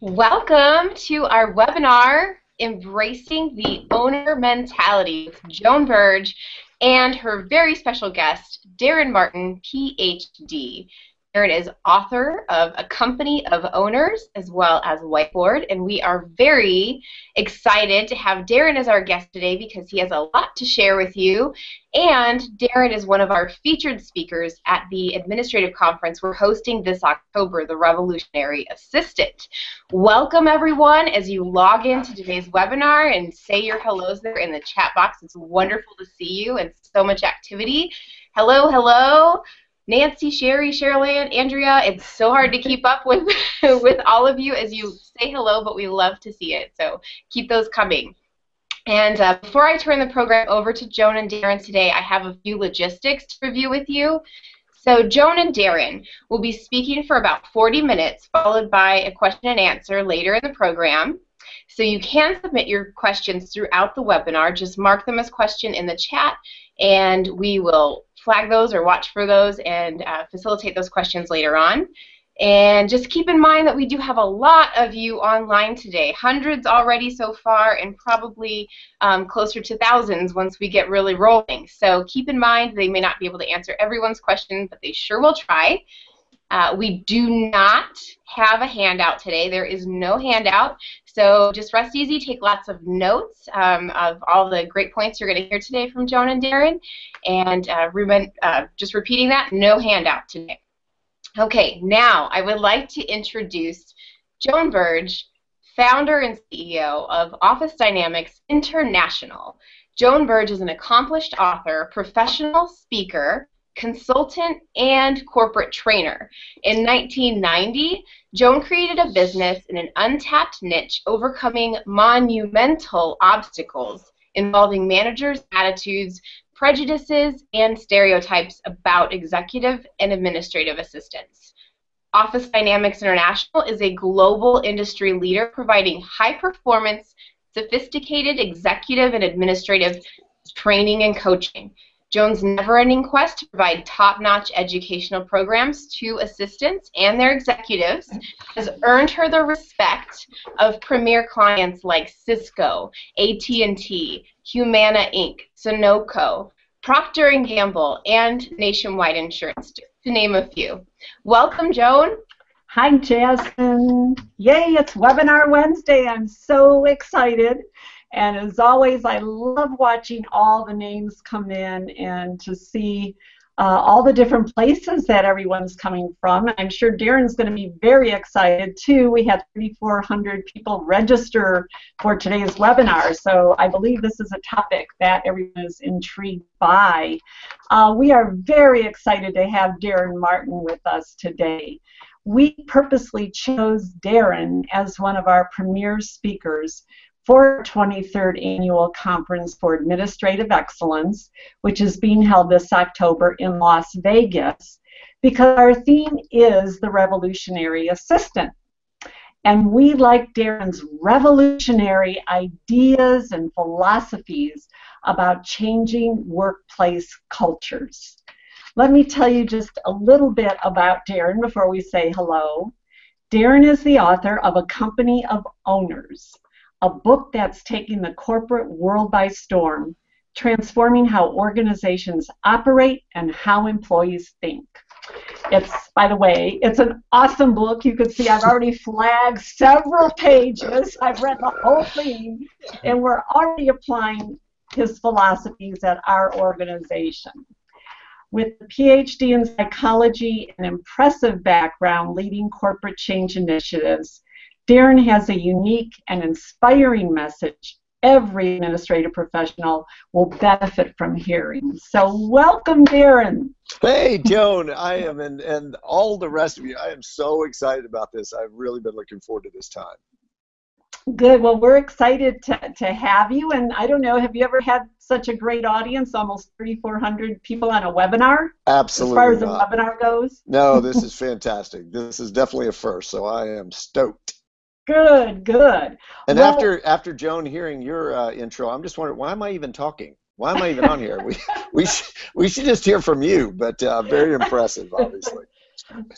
Welcome to our webinar, Embracing the Owner Mentality with Joan Burge and her very special guest, Daren Martin, PhD. Daren is author of A Company of Owners as well as Whiteboard, and we are very excited to have Daren as our guest today because he has a lot to share with you. And Daren is one of our featured speakers at the administrative conference we're hosting this October, the Revolutionary Assistant. Welcome, everyone, as you log into today's webinar and say your hellos there in the chat box. It's wonderful to see you and so much activity. Hello, hello. Nancy, Sherry, Sherilyn, Andrea. It's so hard to keep up with with all of you as you say hello, but we love to see it. So keep those coming. And uh, before I turn the program over to Joan and Daren today, I have a few logistics to review with you. So Joan and Daren will be speaking for about 40 minutes, followed by a question and answer later in the program. So you can submit your questions throughout the webinar. Just mark them as question in the chat, and we will flag those or watch for those and uh, facilitate those questions later on. And just keep in mind that we do have a lot of you online today, hundreds already so far, and probably um, closer to thousands once we get really rolling. So keep in mind they may not be able to answer everyone's question, but they sure will try. Uh, we do not have a handout today. There is no handout. So just rest easy, take lots of notes um, of all the great points you're going to hear today from Joan and Daren. And uh, uh, just repeating that, no handout today. Okay, now I would like to introduce Joan Burge, founder and CEO of Office Dynamics International. Joan Burge is an accomplished author, professional speaker, consultant, and corporate trainer. In 1990, Joan created a business in an untapped niche overcoming monumental obstacles involving managers' attitudes, prejudices, and stereotypes about executive and administrative assistants. Office Dynamics International is a global industry leader providing high performance, sophisticated executive and administrative training and coaching. Joan's never-ending quest to provide top-notch educational programs to assistants and their executives has earned her the respect of premier clients like Cisco, AT&T, Humana Inc., Sunoco, Procter & Gamble, and Nationwide Insurance, to name a few. Welcome, Joan. Hi, Jasmine. Yay, it's Webinar Wednesday. I'm so excited. And as always, I love watching all the names come in and to see uh, all the different places that everyone's coming from. I'm sure Daren's going to be very excited too. We had 3,400 people register for today's webinar, so I believe this is a topic that everyone is intrigued by. Uh, we are very excited to have Daren Martin with us today. We purposely chose Daren as one of our premier speakers for 23rd Annual Conference for Administrative Excellence, which is being held this October in Las Vegas, because our theme is the revolutionary assistant. And we like Daren's revolutionary ideas and philosophies about changing workplace cultures. Let me tell you just a little bit about Daren before we say hello. Daren is the author of A Company of Owners, a book that's taking the corporate world by storm, transforming how organizations operate and how employees think. It's, by the way, it's an awesome book. You can see I've already flagged several pages. I've read the whole thing, and we're already applying his philosophies at our organization. With a PhD in psychology and impressive background leading corporate change initiatives, Daren has a unique and inspiring message every administrative professional will benefit from hearing. So welcome, Daren. Hey, Joan. I am, and, and all the rest of you, I am so excited about this. I've really been looking forward to this time. Good. Well, we're excited to, to have you. And I don't know, have you ever had such a great audience, almost 3,400 people on a webinar? Absolutely. As far as not. the webinar goes? No, this is fantastic. This is definitely a first, so I am stoked. Good, good. And well, after after Joan hearing your uh, intro, I'm just wondering why am I even talking? Why am I even on here? We we should, we should just hear from you. But uh, very impressive, obviously.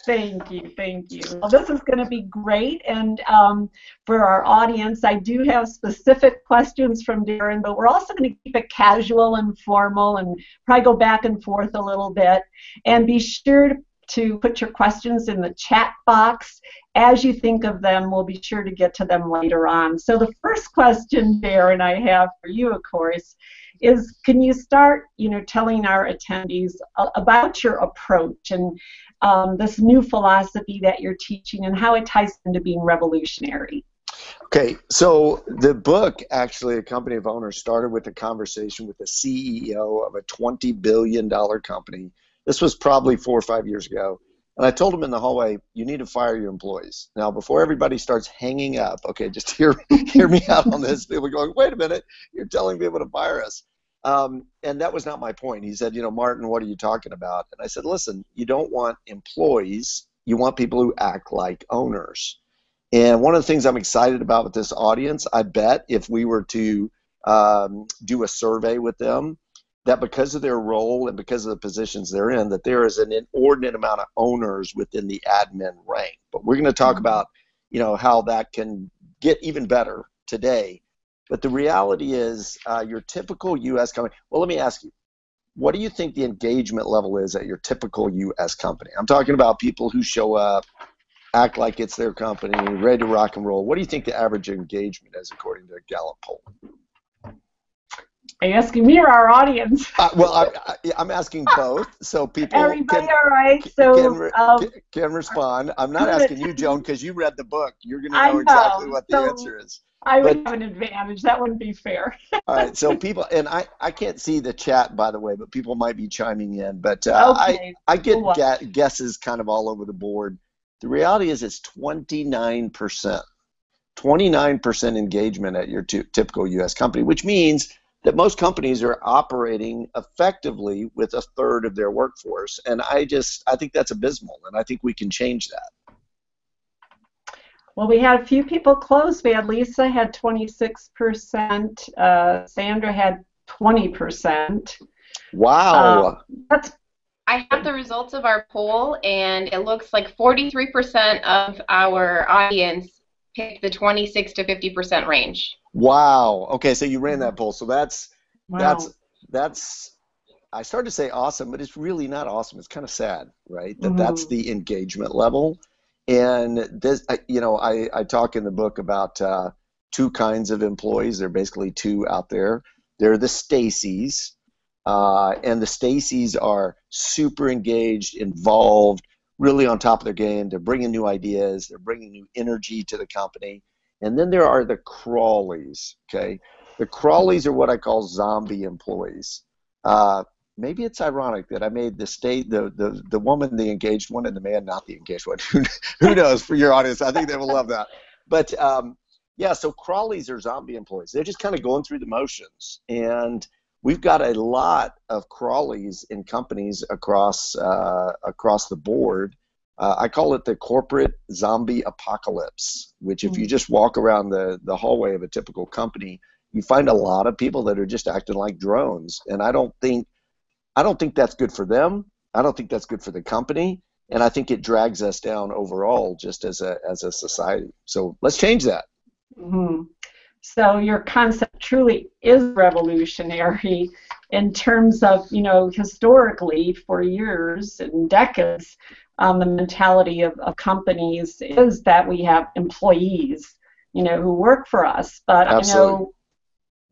Thank you, thank you. Well, this is going to be great, and um, for our audience, I do have specific questions from Daren, but we're also going to keep it casual and formal, and probably go back and forth a little bit. And be sure to to put your questions in the chat box. As you think of them, we'll be sure to get to them later on. So the first question, Daren, I have for you, of course, is can you start, you know, telling our attendees about your approach and um, this new philosophy that you're teaching and how it ties into being revolutionary? Okay, so the book actually, a company of owners, started with a conversation with the CEO of a $20 billion company this was probably four or five years ago. And I told him in the hallway, you need to fire your employees. Now, before everybody starts hanging up, okay, just hear, hear me out on this. People going, wait a minute, you're telling people to fire us. Um, and that was not my point. He said, you know, Martin, what are you talking about? And I said, listen, you don't want employees, you want people who act like owners. And one of the things I'm excited about with this audience, I bet if we were to um, do a survey with them, that because of their role and because of the positions they're in, that there is an inordinate amount of owners within the admin rank. But we're going to talk mm-hmm. about, you know, how that can get even better today. But the reality is, uh, your typical U.S. company. Well, let me ask you, what do you think the engagement level is at your typical U.S. company? I'm talking about people who show up, act like it's their company, ready to rock and roll. What do you think the average engagement is according to a Gallup poll? Are you asking me or our audience? Uh, well, I, am asking both, so people Everybody, can, all right. So can, re, um, can, respond. I'm not asking you, Joan, because you read the book. You're going to know, know, exactly what the so answer is. I would but, have an advantage. That wouldn't be fair. all right. So people, and I, I can't see the chat by the way, but people might be chiming in. But uh, okay. I, I get ga- guesses kind of all over the board. The reality is, it's 29 percent. 29% engagement at your t- typical U.S. company, which means that most companies are operating effectively with a third of their workforce. And I just, I think that's abysmal, and I think we can change that. Well, we had a few people close. We had Lisa had 26%, uh, Sandra had 20%. Wow. Um, that's I have the results of our poll, and it looks like 43% of our audience picked the 26 to 50% range. Wow. Okay, so you ran that poll. So that's wow. that's that's I started to say awesome, but it's really not awesome. It's kind of sad, right? That mm-hmm. that's the engagement level. And this, you know, I, I talk in the book about uh, two kinds of employees. There are basically two out there. They're the Stacys, uh, and the Stacys are super engaged, involved, really on top of their game. They're bringing new ideas. They're bringing new energy to the company. And then there are the crawlies. Okay, the crawlies are what I call zombie employees. Uh, maybe it's ironic that I made the state the, the the woman the engaged one and the man not the engaged one. Who knows? For your audience, I think they will love that. But um, yeah, so crawlies are zombie employees. They're just kind of going through the motions, and we've got a lot of crawlies in companies across uh, across the board uh, I call it the corporate zombie apocalypse, which if you hmm. just walk around the, the hallway of a typical company, you find a lot of people that are just acting like drones. And I don't think I don't think that's good for them. I don't think that's good for the company. And I think it drags us down overall just as a as a society. So let's change that. Mm-hmm. So your concept truly is revolutionary in terms of, you know, historically for years and decades, um, the mentality of, of companies is that we have employees, you know, who work for us. But Absolutely. I know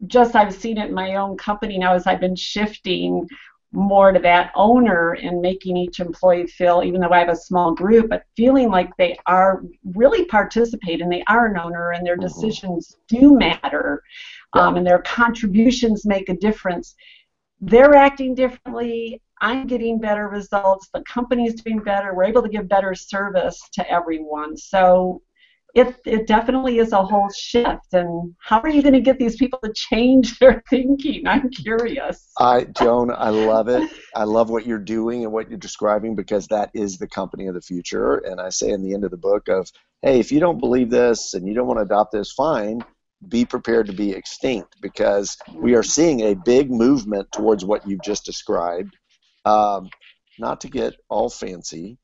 just I've seen it in my own company now as I've been shifting more to that owner and making each employee feel, even though I have a small group, but feeling like they are really participating, they are an owner, and their mm-hmm. decisions do matter, um, and their contributions make a difference. They're acting differently. I'm getting better results, the company's doing better, we're able to give better service to everyone. So it, it definitely is a whole shift. And how are you going to get these people to change their thinking? I'm curious. I, Joan, I love it. I love what you're doing and what you're describing because that is the company of the future. And I say in the end of the book of, hey, if you don't believe this and you don't want to adopt this, fine. be prepared to be extinct because we are seeing a big movement towards what you've just described. Um, not to get all fancy,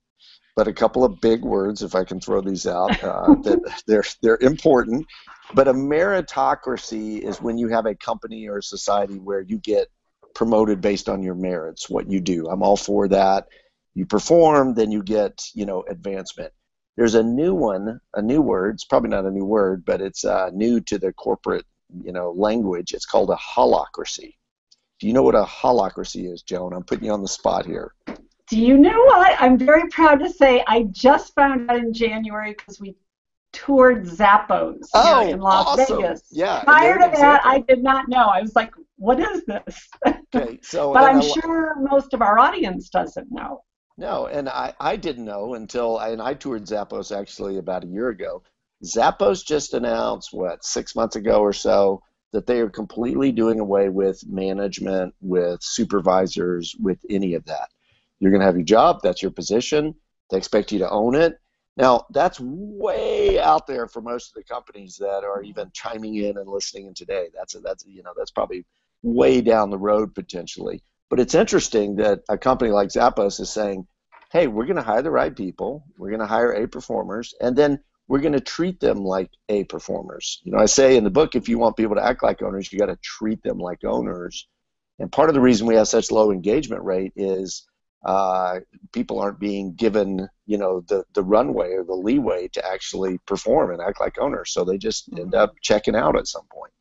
but a couple of big words, if I can throw these out, uh, that they're they're important. But a meritocracy is when you have a company or a society where you get promoted based on your merits, what you do. I'm all for that. You perform, then you get you know advancement. There's a new one, a new word. It's probably not a new word, but it's uh, new to the corporate you know language. It's called a holacracy. Do you know what a holacracy is, Joan? I'm putting you on the spot here. Do you know what? I'm very proud to say I just found out in January because we toured Zappos oh, here in Las awesome. Vegas. Yeah. Prior to that. I did not know. I was like, what is this? Okay, so but I'm I- sure most of our audience doesn't know. No, and I, I didn't know until I, and I toured Zappos actually about a year ago. Zappos just announced what six months ago or so that they are completely doing away with management, with supervisors, with any of that. You're going to have your job. That's your position. They expect you to own it. Now that's way out there for most of the companies that are even chiming in and listening in today. That's a, that's you know that's probably way down the road potentially. But it's interesting that a company like Zappos is saying, hey, we're going to hire the right people, we're going to hire A performers, and then we're going to treat them like A performers. You know, I say in the book, if you want people to act like owners, you got to treat them like owners. And part of the reason we have such low engagement rate is uh, people aren't being given, you know, the, the runway or the leeway to actually perform and act like owners. So they just end up checking out at some point.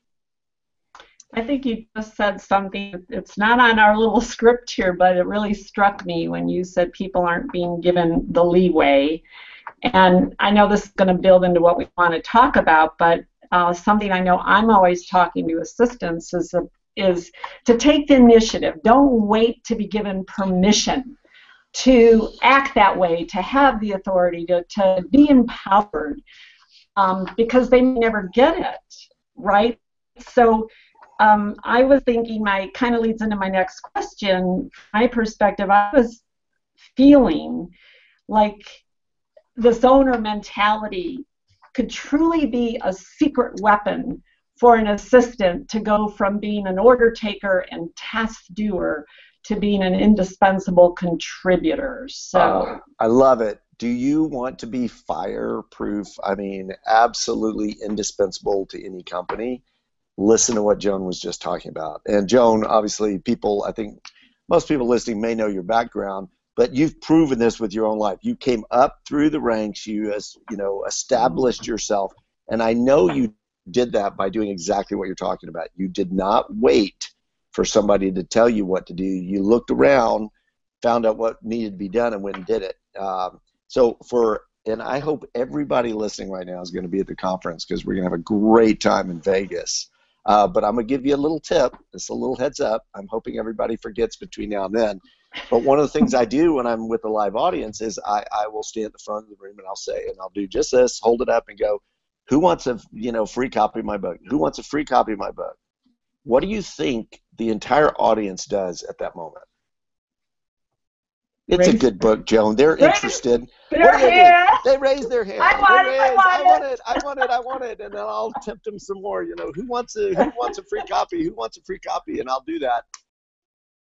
I think you just said something. It's not on our little script here, but it really struck me when you said people aren't being given the leeway. And I know this is going to build into what we want to talk about, but uh, something I know I'm always talking to assistants is a, is to take the initiative. Don't wait to be given permission to act that way, to have the authority, to, to be empowered, um, because they may never get it, right? So um, I was thinking, my kind of leads into my next question. My perspective, I was feeling like this owner mentality could truly be a secret weapon for an assistant to go from being an order taker and task doer to being an indispensable contributor. So Uh, I love it. Do you want to be fireproof? I mean, absolutely indispensable to any company. Listen to what Joan was just talking about. And Joan, obviously, people, I think most people listening may know your background, but you've proven this with your own life. You came up through the ranks, you, as you know, established yourself, and I know you did that by doing exactly what you're talking about. You did not wait for somebody to tell you what to do. You looked around, found out what needed to be done, and went and did it. Um, so for and I hope everybody listening right now is going to be at the conference because we're going to have a great time in Vegas. Uh, but I'm going to give you a little tip, It's a little heads up. I'm hoping everybody forgets between now and then. But one of the things I do when I'm with a live audience is I, I will stand at the front of the room and I'll say, and I'll do just this, hold it up and go, who wants a you know free copy of my book? Who wants a free copy of my book? What do you think the entire audience does at that moment? It's a good book, Joan. They're Raise- interested. Do they. They raise their hand. I want They it, I want I it. want it. I want it. I want it. And then I'll tempt them some more. You know, who wants a who wants a free copy? Who wants a free copy? And I'll do that.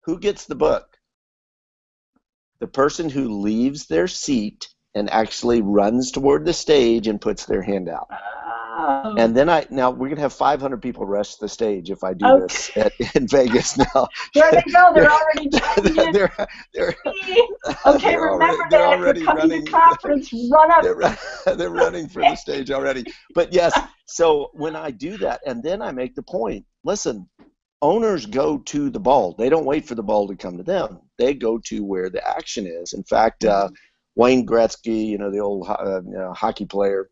Who gets the book? The person who leaves their seat and actually runs toward the stage and puts their hand out. Oh. And then I now we're gonna have 500 people rush the stage if I do Okay. this at, in Vegas now. there they go. They're already in. they're, they're, Okay, they're remember already, they're that if already running. to conference, run up. they're, they're running for the stage already. But yes, so when I do that, and then I make the point listen, owners go to the ball. They don't wait for the ball to come to them, they go to where the action is. In fact, uh, Wayne Gretzky, you know, the old uh, you know, hockey player,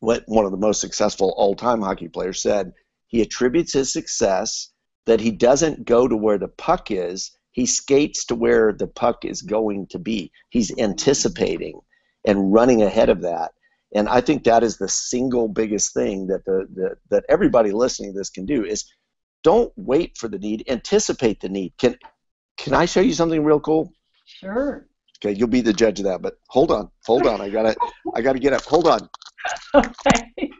what one of the most successful all-time hockey players said, he attributes his success that he doesn't go to where the puck is, he skates to where the puck is going to be. He's anticipating and running ahead of that. And I think that is the single biggest thing that the, the that everybody listening to this can do is don't wait for the need, anticipate the need. Can can I show you something real cool? Sure. Okay, you'll be the judge of that. But hold on, hold on. I gotta, I gotta get up. Hold on. Okay.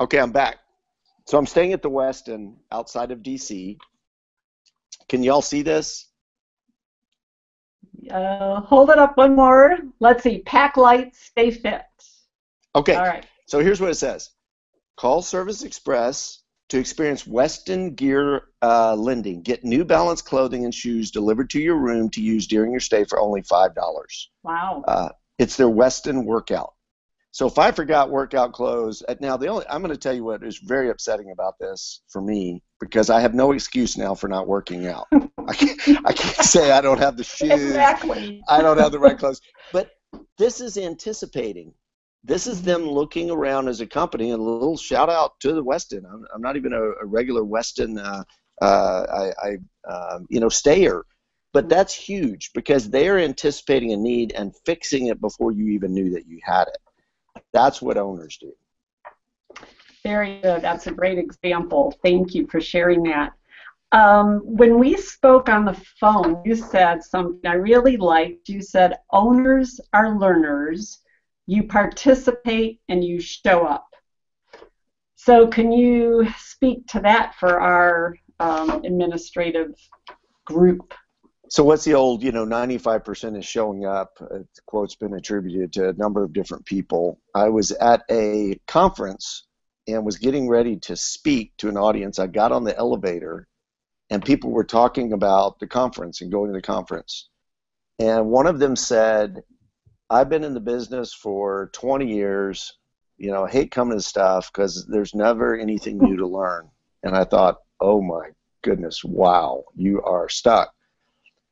okay, I'm back. So I'm staying at the Westin outside of DC. Can y'all see this? Uh, hold it up one more. Let's see. Pack light, stay fit. Okay. All right. So here's what it says. Call Service Express to experience Westin Gear uh, lending. Get New Balance clothing and shoes delivered to your room to use during your stay for only five dollars. Wow. Uh, it's their Westin workout. So if I forgot workout clothes, uh, now the only I'm going to tell you what is very upsetting about this for me because I have no excuse now for not working out. I can't, I can't say I don't have the shoes. Exactly. I don't have the right clothes. But this is anticipating. This is them looking around as a company, and a little shout out to the Westin. I'm, I'm not even a, a regular Westin, uh, uh, I, I um, you know, stayer, but that's huge because they're anticipating a need and fixing it before you even knew that you had it. That's what owners do. Very good. That's a great example. Thank you for sharing that. Um, when we spoke on the phone, you said something I really liked. You said owners are learners. You participate and you show up. So, can you speak to that for our um, administrative group? So what's the old, you know, 95% is showing up? The quote's been attributed to a number of different people. I was at a conference and was getting ready to speak to an audience. I got on the elevator and people were talking about the conference and going to the conference. And one of them said, I've been in the business for 20 years. You know, I hate coming to stuff because there's never anything new to learn. And I thought, oh my goodness, wow, you are stuck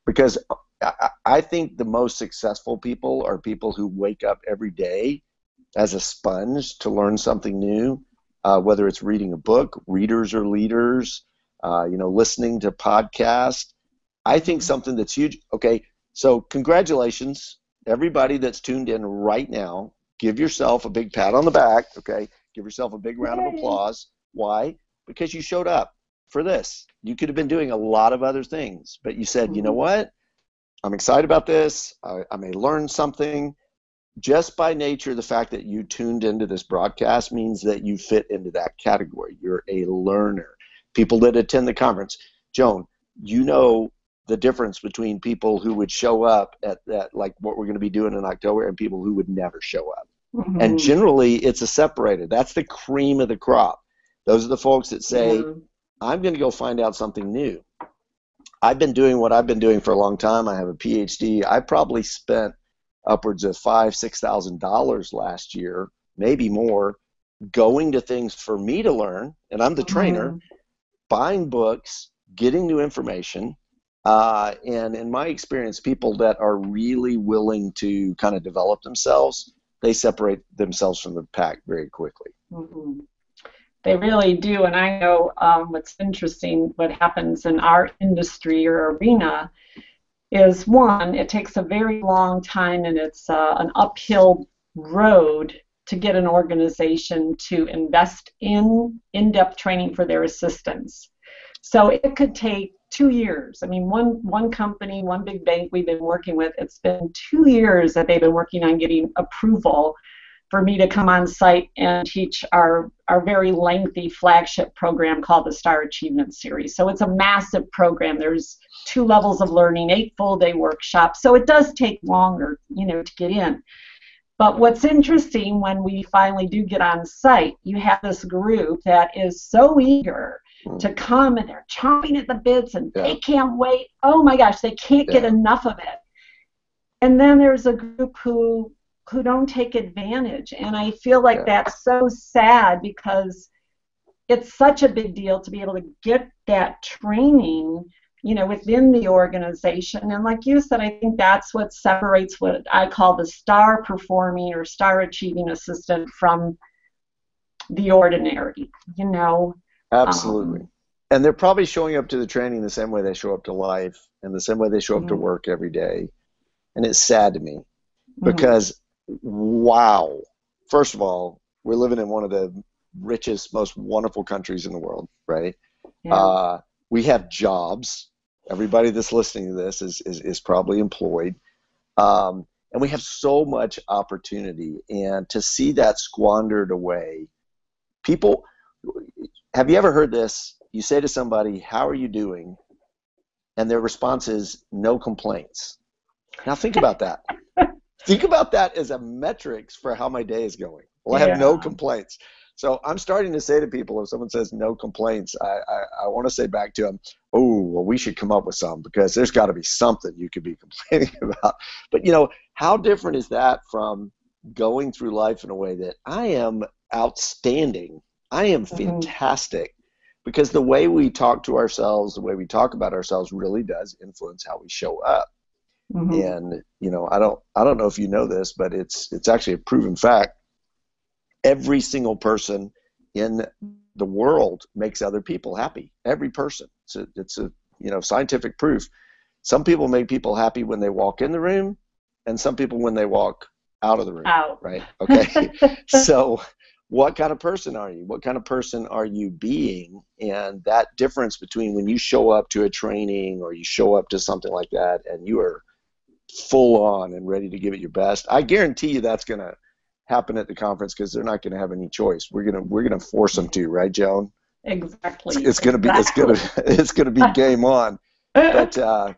because I think the most successful people are people who wake up every day as a sponge to learn something new, uh, whether it's reading a book, readers or leaders, uh, you know, listening to podcasts. I think something that's huge. Okay, so congratulations, everybody that's tuned in right now. Give yourself a big pat on the back. Okay, give yourself a big round of applause. Why? Because you showed up for this. You could have been doing a lot of other things, but you said, mm-hmm. you know mm-hmm. what? I'm excited about this. I, I, may learn something. Just by nature, the fact that you tuned into this broadcast means that you fit into that category. You're a learner. People that attend the conference, Joan, you know the difference between people who would show up at that, like what we're going to be doing in October, and people who would never show up. Mm-hmm. And generally, it's a separated. That's the cream of the crop. Those are the folks that say, mm-hmm. I'm going to go find out something new. I've been doing what I've been doing for a long time. I have a PhD. I probably spent upwards of five, six thousand dollars last year, maybe more, going to things for me to learn, and I'm the trainer, mm-hmm. buying books, getting new information. Uh, and in my experience, people that are really willing to kind of develop themselves, they separate themselves from the pack very quickly. Mm-hmm. They really do. And I know um, what's interesting, what happens in our industry or arena is one, it takes a very long time and it's uh, an uphill road to get an organization to invest in in depth training for their assistants. So it could take two years. I mean, one one company, one big bank we've been working with, it's been two years that they've been working on getting approval for me to come on site and teach our, our very lengthy flagship program called the Star Achievement Series. So it's a massive program. There's two levels of learning, eight full day workshops. So it does take longer, you know, to get in. But what's interesting when we finally do get on site, you have this group that is so eager. Hmm. to come and they're chomping at the bits and yeah. they can't wait. Oh my gosh, they can't yeah. get enough of it. And then there's a group who who don't take advantage. And I feel like yeah. that's so sad because it's such a big deal to be able to get that training you know within the organization and like you said i think that's what separates what i call the star performing or star achieving assistant from the ordinary you know absolutely um, and they're probably showing up to the training the same way they show up to life and the same way they show up mm-hmm. to work every day and it's sad to me mm-hmm. because wow. First of all, we're living in one of the richest, most wonderful countries in the world, right? Yeah. Uh, we have jobs. Everybody that's listening to this is, is, is probably employed. Um, and we have so much opportunity. And to see that squandered away, people, have you ever heard this? You say to somebody, How are you doing? And their response is, No complaints. Now think about that. think about that as a metrics for how my day is going. Well, I have no complaints. So I'm starting to say to people, if someone says no complaints, I, I, I want to say back to them, oh, well, we should come up with some because there's got to be something you could be complaining about. But, you know, how different is that from going through life in a way that I am outstanding? I am mm-hmm. fantastic. Mm-hmm. Because the way we talk to ourselves, the way we talk about ourselves really does influence how we show up. Mm-hmm. And you know, I don't I don't know if you know this, but it's it's actually a proven fact every single person in the world makes other people happy. Every person. It's a, it's a you know scientific proof. Some people make people happy when they walk in the room, and some people when they walk out of the room. Out. Right. Okay. so, what kind of person are you? What kind of person are you being? And that difference between when you show up to a training or you show up to something like that, and you are full on and ready to give it your best, I guarantee you that's gonna happen at the conference because they're not going to have any choice. We're gonna we're gonna force them to, right, Joan? Exactly. It's, gonna be it's gonna it's gonna be game on. But uh,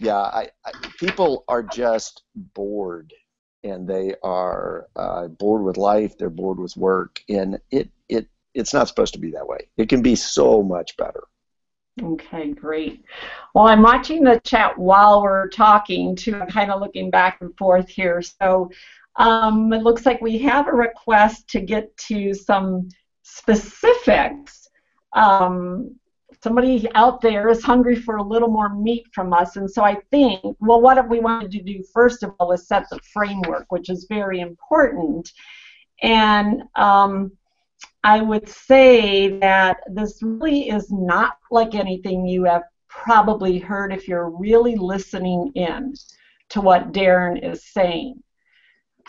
yeah, I, I, people are just bored, and they are uh, bored with life. They're bored with work, and it it it's not supposed to be that way. It can be so much better. Okay, great. Well, I'm watching the chat while we're talking too. I'm kind of looking back and forth here. So um, it looks like we have a request to get to some specifics. Um, somebody out there is hungry for a little more meat from us, and so I think, well, what if we wanted to do first of all is set the framework, which is very important. And um, I would say that this really is not like anything you have probably heard if you're really listening in to what Daren is saying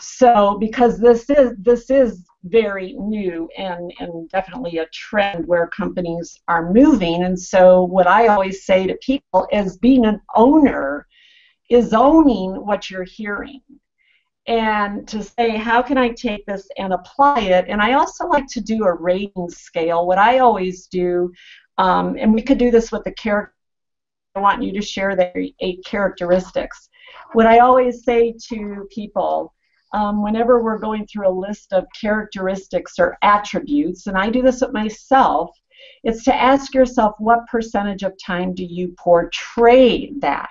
so because this is this is very new and, and definitely a trend where companies are moving. And so what i always say to people is being an owner is owning what you're hearing. And to say how can i take this and apply it? And i also like to do a rating scale. What i always do um, and we could do this with the character i want you to share the eight characteristics. What i always say to people um, whenever we're going through a list of characteristics or attributes, and I do this with myself, it's to ask yourself what percentage of time do you portray that?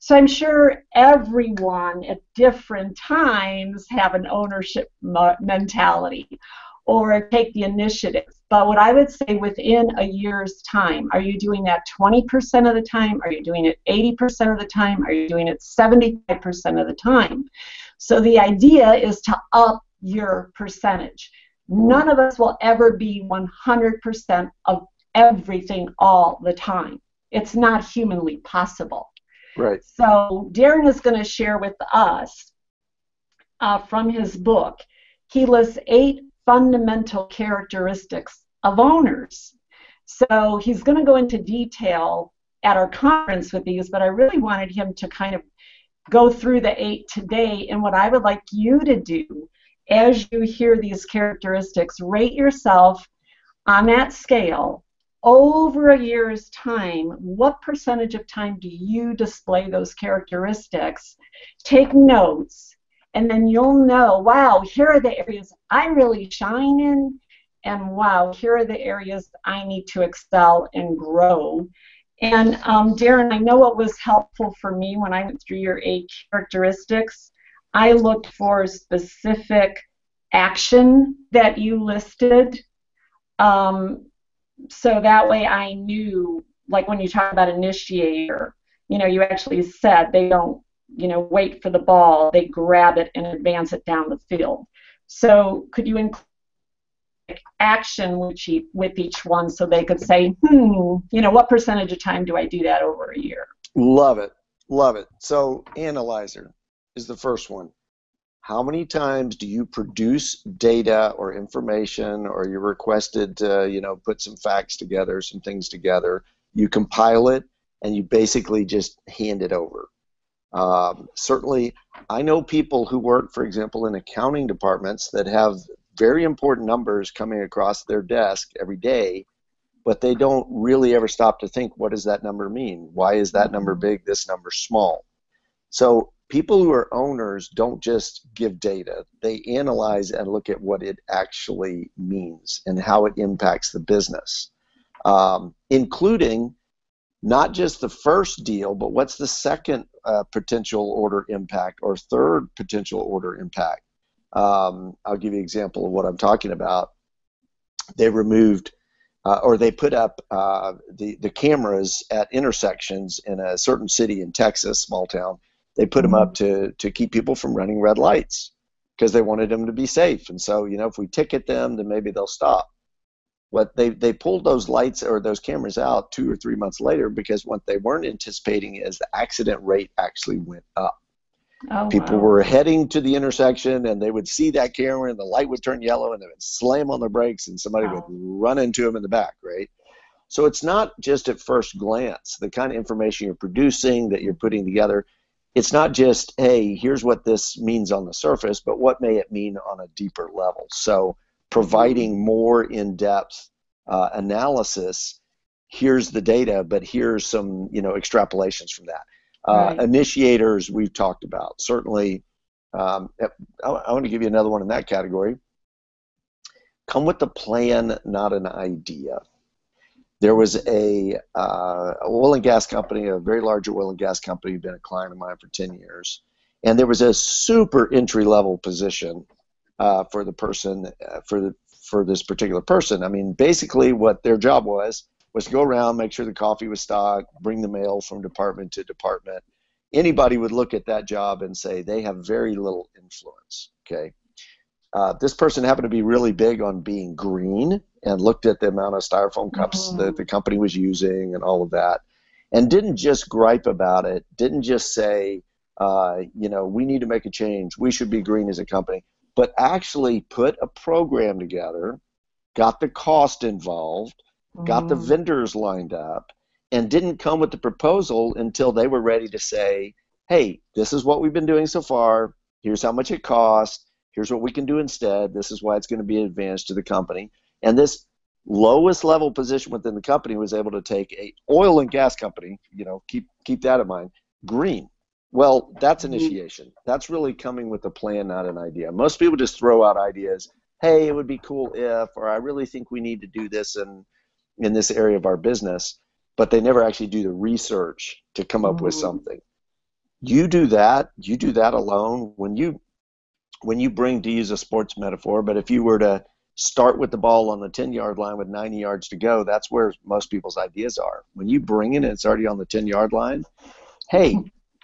So I'm sure everyone at different times have an ownership mentality or take the initiative. But what I would say within a year's time, are you doing that 20% of the time? Are you doing it 80% of the time? Are you doing it 75% of the time? So the idea is to up your percentage. None of us will ever be 100% of everything all the time. It's not humanly possible. Right. So Daren is going to share with us uh, from his book. He lists eight fundamental characteristics of owners. So he's going to go into detail at our conference with these, but I really wanted him to kind of go through the eight today. And what I would like you to do as you hear these characteristics, rate yourself on that scale over a year's time. What percentage of time do you display those characteristics? Take notes, and then you'll know wow, here are the areas I really shine in. And wow, here are the areas I need to excel and grow. And um, Daren, I know what was helpful for me when I went through your eight characteristics. I looked for specific action that you listed. Um, so that way I knew, like when you talk about initiator, you know, you actually said they don't, you know, wait for the ball, they grab it and advance it down the field. So could you include action with each, one so they could say, hmm, you know, what percentage of time do I do that over a year? Love it. Love it. So, analyzer is the first one. How many times do you produce data or information or you're requested to, you know, put some facts together, some things together? You compile it and you basically just hand it over. Um, certainly, I know people who work, for example, in accounting departments that have very important numbers coming across their desk every day, but they don't really ever stop to think, what does that number mean? Why is that number big, this number small? So people who are owners don't just give data, they analyze and look at what it actually means and how it impacts the business, um, including not just the first deal, but what's the second uh, potential order impact or third potential order impact. Um, I'll give you an example of what I'm talking about. They removed uh, or they put up uh, the, the cameras at intersections in a certain city in Texas, small town. They put them up mm-hmm. to, to keep people from running red lights because they wanted them to be safe. And so, you know, if we ticket them, then maybe they'll stop. What they, they pulled those lights or those cameras out two or three months later because what they weren't anticipating is the accident rate actually went up. Oh, People wow. were heading to the intersection and they would see that camera and the light would turn yellow and they would slam on the brakes and somebody wow. would run into them in the back, right? So it's not just at first glance the kind of information you're producing that you're putting together. It's not just, hey, here's what this means on the surface, but what may it mean on a deeper level. So providing more in-depth uh, analysis. Here's the data, but here's some you know extrapolations from that. Uh, right. Initiators we've talked about. Certainly, um, I, I want to give you another one in that category. Come with a plan, not an idea. There was a, uh, oil and gas company, a very large oil and gas company, been a client of mine for 10 years, and there was a super entry level position uh, for the person uh, for the for this particular person. I mean, basically, what their job was was to go around, make sure the coffee was stocked, bring the mail from department to department. Anybody would look at that job and say they have very little influence. Okay. Uh, this person happened to be really big on being green and looked at the amount of styrofoam cups mm-hmm. that the company was using and all of that, and didn't just gripe about it. Didn't just say, uh, you know, we need to make a change. We should be green as a company, but actually put a program together, got the cost involved, got the mm. vendors lined up, and didn't come with the proposal until they were ready to say, hey, this is what we've been doing so far. Here's how much it costs. Here's what we can do instead. This is why it's going to be an advantage to the company. And this lowest level position within the company was able to take a oil and gas company, you know, keep keep that in mind, green. Well, that's mm-hmm. initiation. That's really coming with a plan, not an idea. Most people just throw out ideas. Hey, it would be cool if, or I really think we need to do this, and in this area of our business, but they never actually do the research to come up mm-hmm. with something. You do that, you do that alone when you when you bring to use a sports metaphor, but if you were to start with the ball on the 10 yard line with 90 yards to go, that's where most people's ideas are. When you bring it and it's already on the 10 yard line, hey,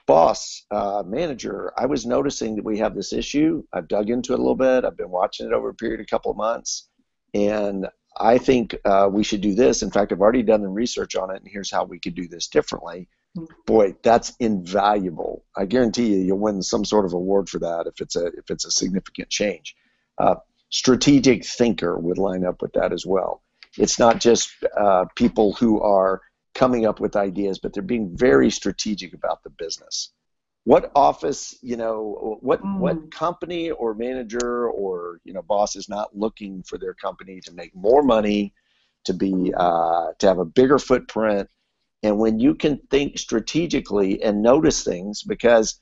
boss, uh, manager, I was noticing that we have this issue. I've dug into it a little bit. I've been watching it over a period of a couple of months, and I think uh, we should do this. In fact, I've already done the research on it, and here's how we could do this differently. Boy, that's invaluable. I guarantee you, you'll win some sort of award for that if it's a if it's a significant change. Uh, strategic thinker would line up with that as well. It's not just uh, people who are coming up with ideas, but they're being very strategic about the business. What office you know what mm. what company or manager or you know boss is not looking for their company to make more money to be uh, to have a bigger footprint? And when you can think strategically and notice things because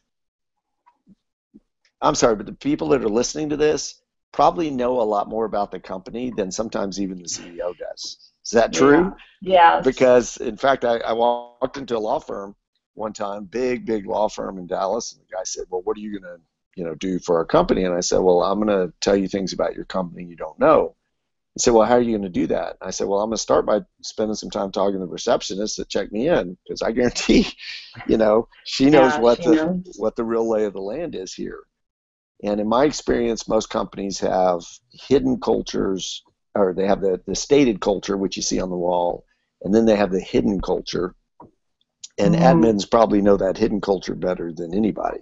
i'm sorry but the people that are listening to this probably know a lot more about the company than sometimes even the ceo does is that true yeah because in fact I, I walked into a law firm one time, big, big law firm in Dallas, and the guy said, "Well, what are you going to, you know, do for our company?" And I said, "Well, I'm going to tell you things about your company you don't know." He said, "Well, how are you going to do that?" I said, "Well, I'm going to start by spending some time talking to the receptionist that checked me in, because I guarantee, you know, she knows yeah, what she the knows. what the real lay of the land is here." And in my experience, most companies have hidden cultures, or they have the, the stated culture, which you see on the wall, and then they have the hidden culture, and mm. admins probably know that hidden culture better than anybody.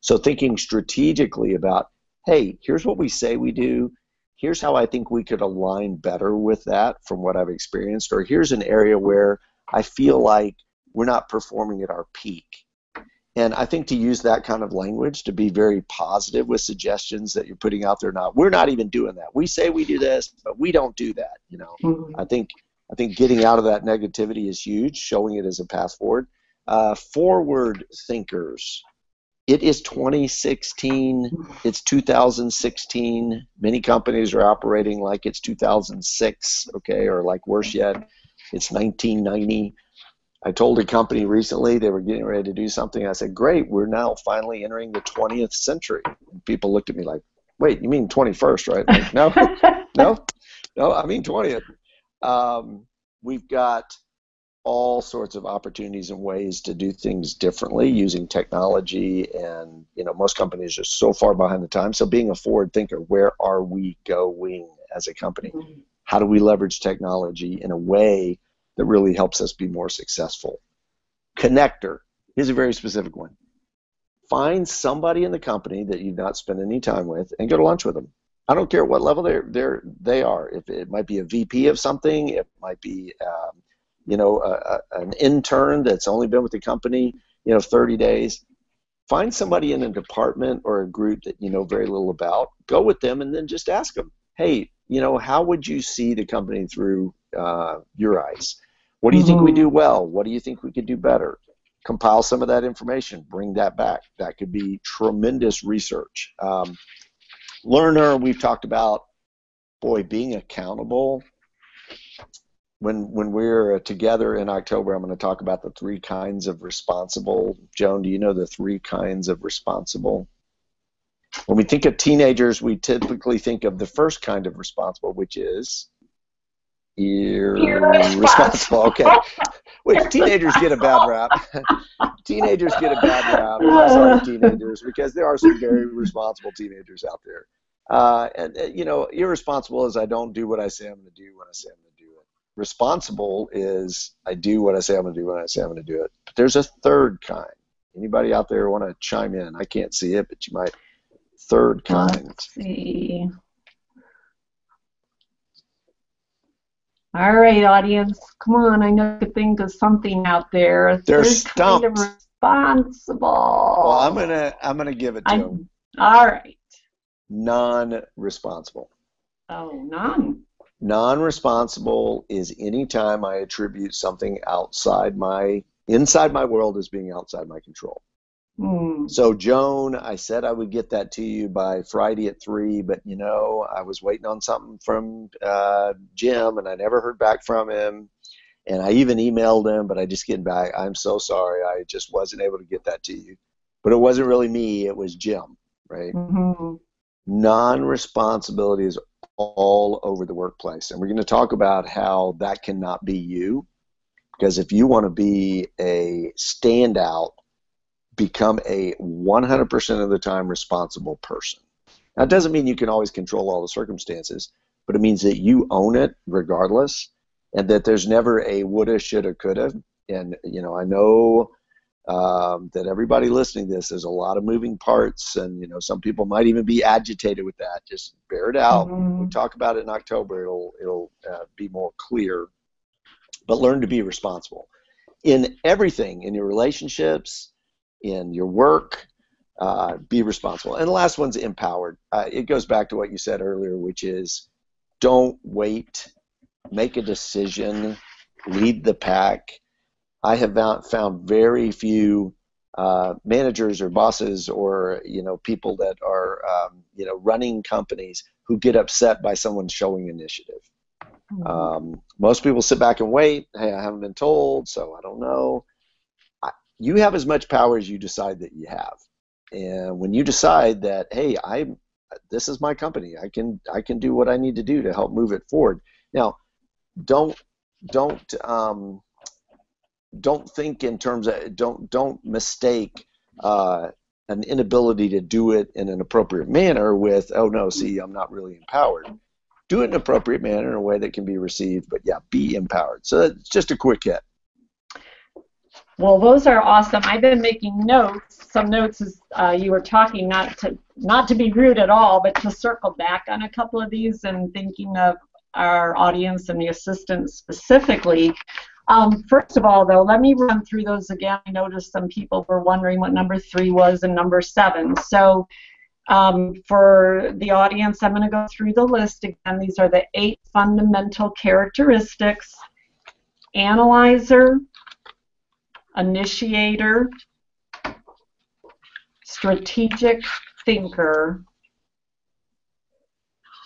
So thinking strategically about, hey, here's what we say we do. Here's how I think we could align better with that from what I've experienced. Or here's an area where I feel like we're not performing at our peak. And I think to use that kind of language to be very positive with suggestions that you're putting out there. Not we're not even doing that. We say we do this, but we don't do that. You know, mm-hmm. I think I think getting out of that negativity is huge. Showing it as a path forward. Uh, forward thinkers. It is 2016. It's 2016. Many companies are operating like it's 2006. Okay, or like worse yet, it's 1990 I told a company recently they were getting ready to do something. I said, "Great, we're now finally entering the 20th century." And people looked at me like, "Wait, you mean 21st, right?" Like, no, no, no, I mean 20th. Um, we've got all sorts of opportunities and ways to do things differently using technology, and you know most companies are so far behind the time. So being a forward thinker, where are we going as a company? Mm-hmm. How do we leverage technology in a way that really helps us be more successful. Connector. Here's a very specific one. Find somebody in the company that you've not spent any time with and go to lunch with them. I don't care what level they're, they're they are. If it might be a VP of something, it might be um, you know a, a, an intern that's only been with the company you know 30 days. Find somebody in a department or a group that you know very little about. Go with them and then just ask them, hey, you know, how would you see the company through uh, your eyes? What do you mm-hmm. think we do mm-hmm. well? What do you think we could do better? Compile some of that information, bring that back. That could be tremendous research. Um, learner, we've talked about, boy, being accountable. When when we're together in October, I'm going to talk about the three kinds of responsible. Joan, do you know the three kinds of responsible? When we think of teenagers, we typically think of the first kind of responsible, which is irresponsible. Okay. Which teenagers get a bad rap. teenagers get a bad rap. Sorry, teenagers, because there are some very responsible teenagers out there. Uh, and uh, you know, irresponsible is I don't do what I say I'm going to do when I say I'm going to do it. Responsible is I do what I say I'm going to do when I say I'm going to do it. But there's a third kind. Anybody out there want to chime in? I can't see it, but you might. Third kind. Let's see. All right, audience, come on. I know you think of something out there. They're stumped. Kind of responsible. Well, I'm gonna I'm gonna give it to I, them. All right. Non-responsible. Oh, non. Non-responsible is any time I attribute something outside my inside my world as being outside my control. Mm. So, Joan, I said I would get that to you by Friday at 3, but you know, I was waiting on something from uh, Jim and I never heard back from him. And I even emailed him, but I just get back. I'm so sorry. I just wasn't able to get that to you. But it wasn't really me, it was Jim, right? Mm-hmm. Non responsibility is all over the workplace. And we're going to talk about how that cannot be you. Because if you want to be a standout become a 100% of the time responsible person. Now, it doesn't mean you can always control all the circumstances, but it means that you own it regardless, and that there's never a woulda, shoulda, coulda. And you know, I know um, that everybody listening to this, there's a lot of moving parts, and you know, some people might even be agitated with that. Just bear it out. Mm-hmm. We talk about it in October. It'll it'll uh, be more clear. But learn to be responsible in everything in your relationships in your work. Uh, be responsible. And the last one's empowered. Uh, it goes back to what you said earlier, which is don't wait, make a decision, lead the pack. I have found very few uh, managers or bosses or you know people that are um, you know running companies who get upset by someone showing initiative. Mm-hmm. Um, most people sit back and wait. Hey, I haven't been told, so I don't know you have as much power as you decide that you have. And when you decide that, hey, I this is my company, I can I can do what I need to do to help move it forward. Now, don't don't um, don't think in terms of don't don't mistake uh, an inability to do it in an appropriate manner with oh no, see, I'm not really empowered. Do it in an appropriate manner in a way that can be received, but yeah, be empowered. So that's just a quick hit. Well, those are awesome. I've been making notes, some notes as uh, you were talking, not to not to be rude at all, but to circle back on a couple of these and thinking of our audience and the assistants specifically. Um, first of all, though, let me run through those again. I noticed some people were wondering what number three was and number seven. So um, for the audience, I'm going to go through the list again. These are the eight fundamental characteristics. Analyzer, initiator, strategic thinker,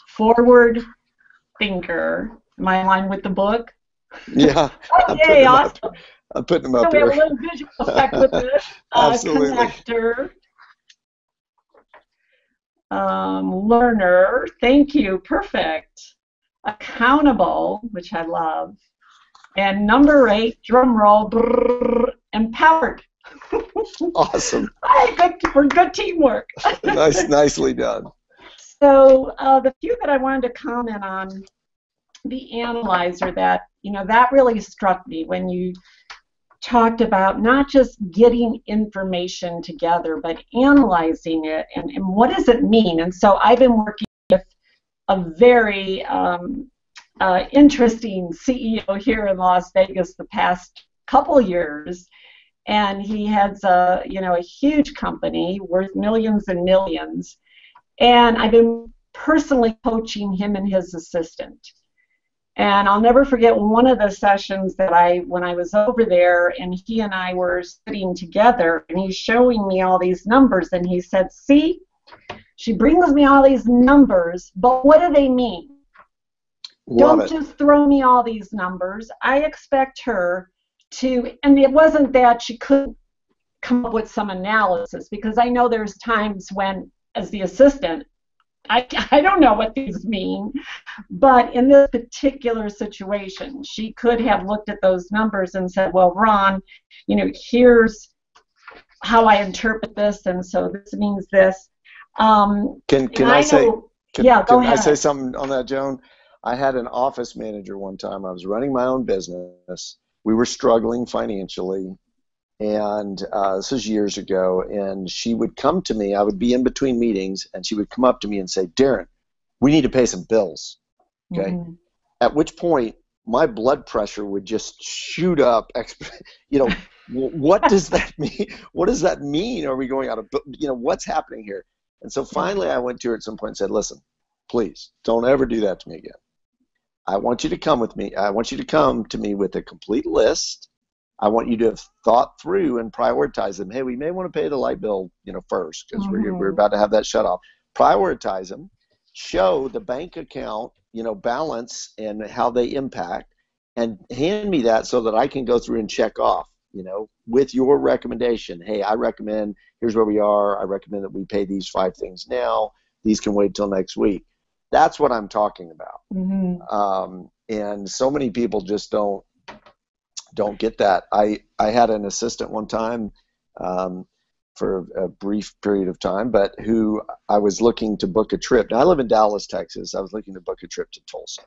forward thinker. Am I in line with the book? Yeah. oh, yay, awesome. Up. I'm putting them up so here. we have a little visual effect with this. Uh, Absolutely. Connector. Um, learner. Thank you. Perfect. Accountable, which I love. And number eight, drum roll, brrr, empowered. Awesome. Good for good teamwork. nice, nicely done. So uh, the few that I wanted to comment on, the analyzer that you know that really struck me when you talked about not just getting information together, but analyzing it and, and what does it mean. And so I've been working with a very um, uh, interesting CEO here in Las Vegas the past couple years and he has a you know a huge company worth millions and millions. And i've been personally coaching him and his assistant. And i'll never forget one of the sessions that i when i was over there and he and i were sitting together and he's showing me all these numbers and he said see she brings me all these numbers but what do they mean? Love don't it. just throw me all these numbers. I expect her to, and it wasn't that she couldn't come up with some analysis because I know there's times when, as the assistant, I, I don't know what these mean, but in this particular situation, she could have looked at those numbers and said, well, Ron, you know, here's how I interpret this, and so this means this. Um, Can can and I, say can, yeah, go can I say something on that, Joan? I had an office manager one time. I was running my own business. We were struggling financially, and uh, this was years ago. And she would come to me. I would be in between meetings, and she would come up to me and say, "Daren, we need to pay some bills." Okay. Mhm. At which point, my blood pressure would just shoot up. exp- You know, what does that mean? What does that mean? Are we going out of? You know, what's happening here? And so finally, I went to her at some point and said, "Listen, please don't ever do that to me again. I want you to come with me. I want you to come to me with a complete list. I want you to have thought through and prioritize them. Hey, we may want to pay the light bill, you know, first because we're Mhm. we're about to have that shut off. Prioritize them. Show the bank account, you know, balance and how they impact, and hand me that so that I can go through and check off, you know, with your recommendation. Hey, I recommend. Here's where we are. I recommend that we pay these five things now. These can wait till next week. That's what I'm talking about Mhm. um, and so many people just don't don't get that. I I had an assistant one time um, for a brief period of time, but who I was looking to book a trip. Now I live in Dallas, Texas. I was looking to book a trip to Tulsa.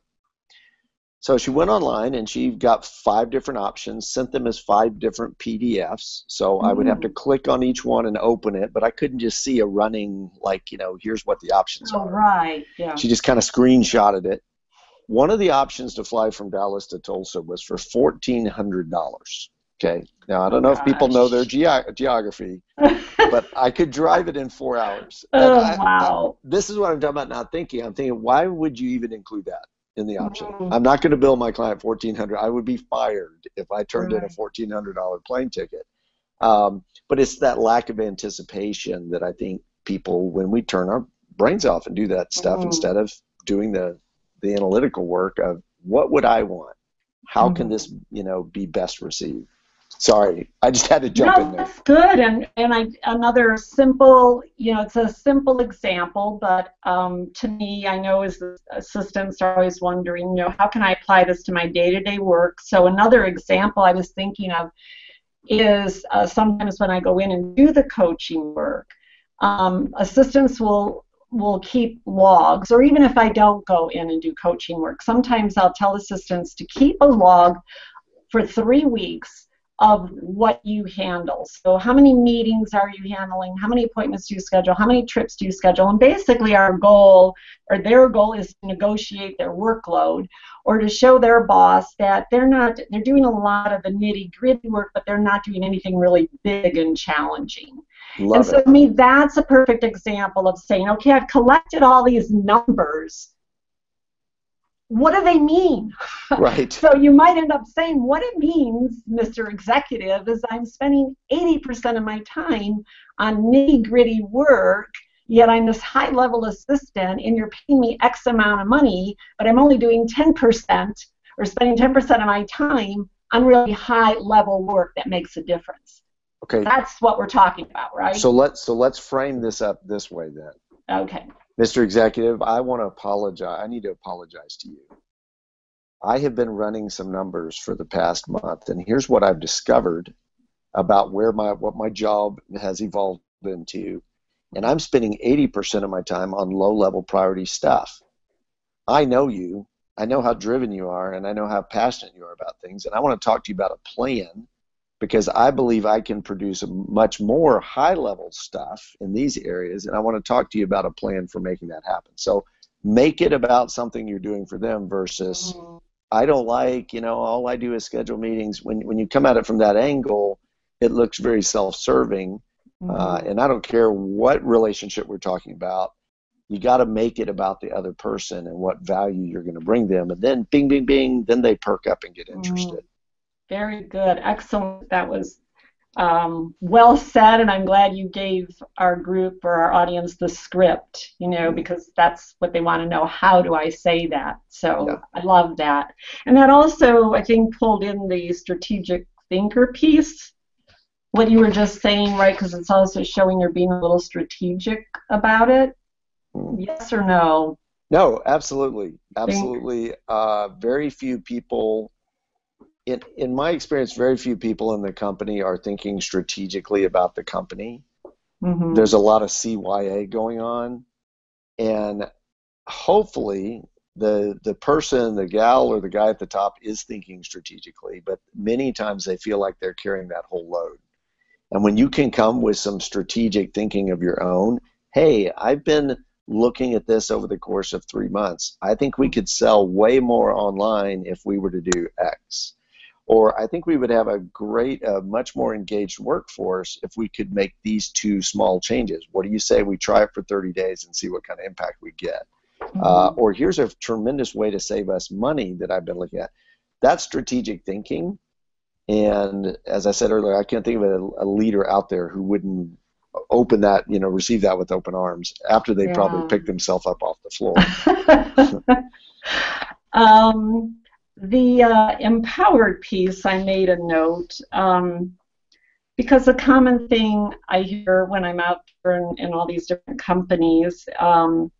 So she went online and she got five different options, sent them as five different PDFs. So I would have to mm. click on each one and open it, but I couldn't just see a running like, you know, here's what the options Oh, are. right. Yeah. She just kind of screenshotted it. One of the options to fly from Dallas to Tulsa was for fourteen hundred dollars. Okay. Now I oh, don't know if people know their geo- geography, but I could drive it in four hours. And oh, I- wow. this is what I'm talking about. Not thinking. I'm thinking, why would you even include that in the option? I'm not going to bill my client fourteen hundred. I would be fired if I turned in a fourteen hundred dollar plane ticket. Um, but it's that lack of anticipation that I think people, when we turn our brains off and do that stuff Mhm. instead of doing the the analytical work of what would I want? How can Mhm. this, you know, be best received? Sorry, I just had to jump no, in there. that's good. And and I another simple, you know, it's a simple example, but um, to me, I know as assistants are always wondering, you know, how can I apply this to my day-to-day work? So another example I was thinking of is uh, sometimes when I go in and do the coaching work, um, assistants will will keep logs, or even if I don't go in and do coaching work, sometimes I'll tell assistants to keep a log for three weeks of what you handle. So, how many meetings are you handling? How many appointments do you schedule? How many trips do you schedule? And basically, our goal or their goal is to negotiate their workload or to show their boss that they're not they're doing a lot of the nitty gritty work, but they're not doing anything really big and challenging. Love and so, it. to me, that's a perfect example of saying, okay, I've collected all these numbers what do they mean? Right. so you might end up saying what it means, Mr. Executive, is I'm spending 80% of my time on nitty gritty work, yet I'm this high level assistant and you're paying me X amount of money, but I'm only doing 10% or spending 10% of my time on really high level work that makes a difference. Okay. That's what we're talking about, right? So let's so let's frame this up this way then. Okay. Mr. Executive, I want to apologize. I need to apologize to you. I have been running some numbers for the past month, and here's what I've discovered about where my what my job has evolved into. And I'm spending 80% of my time on low-level priority stuff. I know you. I know how driven you are, and I know how passionate you are about things. And I want to talk to you about a plan because I believe I can produce much more high level stuff in these areas, and I want to talk to you about a plan for making that happen. So make it about something you're doing for them versus mm-hmm. I don't like, you know, all I do is schedule meetings. When when you come at it from that angle, it looks very self-serving, uh, mm-hmm. uh, and I don't care what relationship we're talking about. You got to make it about the other person and what value you're going to bring them, and then bing, bing, bing, then they perk up and get interested. Mm-hmm. Very good. Excellent. That was um, well said, and I'm glad you gave our group or our audience the script, you know, mm-hmm. because that's what they want to know. How do I say that? So yeah. I love that. And that also, I think, pulled in the strategic thinker piece, what you were just saying, right? Because it's also showing you're being a little strategic about it. Mm-hmm. Yes or no? No, absolutely. Absolutely. Uh, very few people in, in my experience, very few people in the company are thinking strategically about the company. Mm-hmm. There's a lot of CYA going on, and hopefully the the person, the gal or the guy at the top is thinking strategically, but many times they feel like they're carrying that whole load. And when you can come with some strategic thinking of your own, hey, I've been looking at this over the course of three months. I think we could sell way more online if we were to do X or I think we would have a great, uh, much more engaged workforce if we could make these two small changes. What do you say we try it for 30 days and see what kind of impact we get? Mm-hmm. Uh, or here's a tremendous way to save us money that I've been looking at. That's strategic thinking. And as I said earlier, I can't think of a, a leader out there who wouldn't open that, you know, receive that with open arms after they yeah. probably picked themselves up off the floor. um, the uh, empowered piece, I made a note um, because a common thing I hear when I'm out there in, in all these different companies um,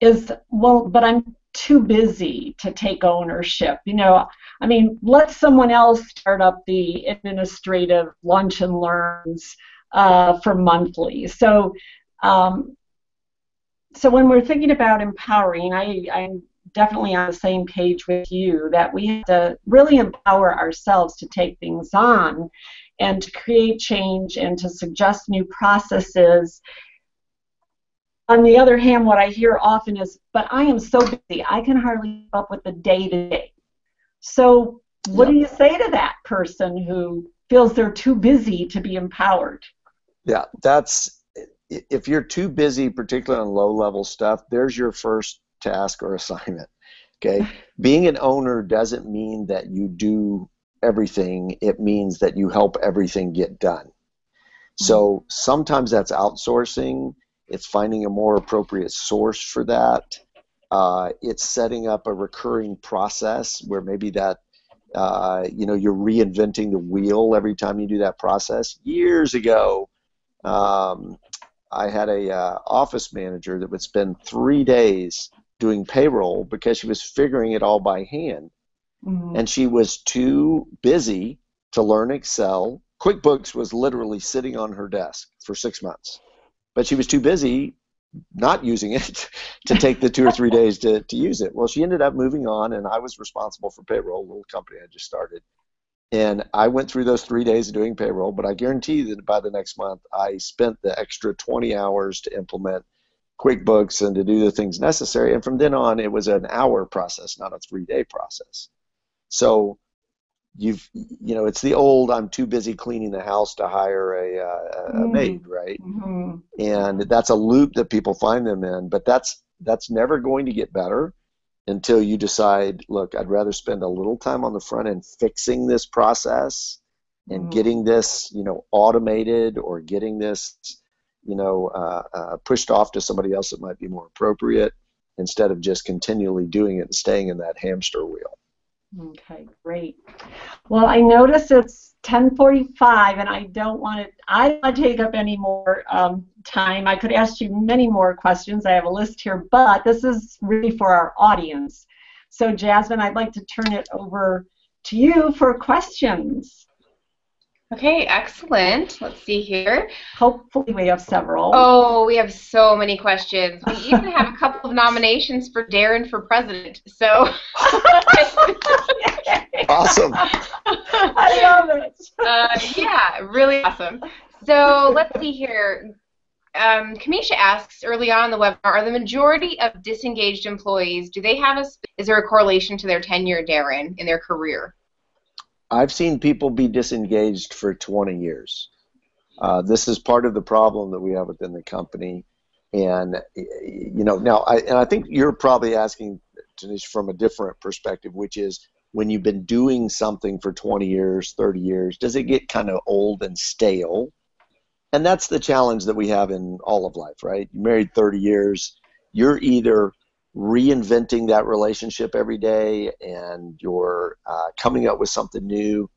is, well, but I'm too busy to take ownership. You know, I mean, let someone else start up the administrative lunch and learns uh, for monthly. So, um, so when we're thinking about empowering, I, I'm definitely on the same page with you that we have to really empower ourselves to take things on and to create change and to suggest new processes. On the other hand, what I hear often is, but I am so busy, I can hardly keep up with the day to day. So, what yep. do you say to that person who feels they're too busy to be empowered? Yeah, that's if you're too busy, particularly on low level stuff, there's your first task or assignment. Okay, being an owner doesn't mean that you do everything. It means that you help everything get done. So sometimes that's outsourcing. It's finding a more appropriate source for that. Uh, it's setting up a recurring process where maybe that uh, you know you're reinventing the wheel every time you do that process. Years ago, um, I had a uh, office manager that would spend three days doing payroll because she was figuring it all by hand. Mm-hmm. And she was too busy to learn Excel. QuickBooks was literally sitting on her desk for six months. But she was too busy not using it to take the two or three days to, to use it. Well, she ended up moving on, and I was responsible for payroll, a little company I just started. And I went through those three days of doing payroll, but I guarantee that by the next month, I spent the extra 20 hours to implement QuickBooks and to do the things necessary. And from then on, it was an hour process, not a three day process. So you've, you know, it's the old I'm too busy cleaning the house to hire a, uh, a mm. maid, right? Mm-hmm. And that's a loop that people find them in, but that's that's never going to get better until you decide, look, I'd rather spend a little time on the front end fixing this process and mm-hmm. getting this, you know, automated or getting this, you know, uh, uh, pushed off to somebody else that might be more appropriate instead of just continually doing it and staying in that hamster wheel. Okay, great. Well, I notice it's 10:45, and I don't want to. I don't want to take up any more um, time. I could ask you many more questions. I have a list here, but this is really for our audience. So, Jasmine, I'd like to turn it over to you for questions. Okay, excellent. Let's see here. Hopefully, we have several. Oh, we have so many questions. We even have a couple of nominations for Daren for president. So awesome. I love it. Uh, yeah, really awesome. So let's see here. Um, Kamisha asks early on in the webinar: Are the majority of disengaged employees do they have a? Is there a correlation to their tenure, Daren, in their career? I've seen people be disengaged for 20 years. Uh, this is part of the problem that we have within the company. And, you know, now, I, and I think you're probably asking, Denise, from a different perspective, which is when you've been doing something for 20 years, 30 years, does it get kind of old and stale? And that's the challenge that we have in all of life, right? You're married 30 years, you're either reinventing that relationship every day and you're uh, coming up with something new.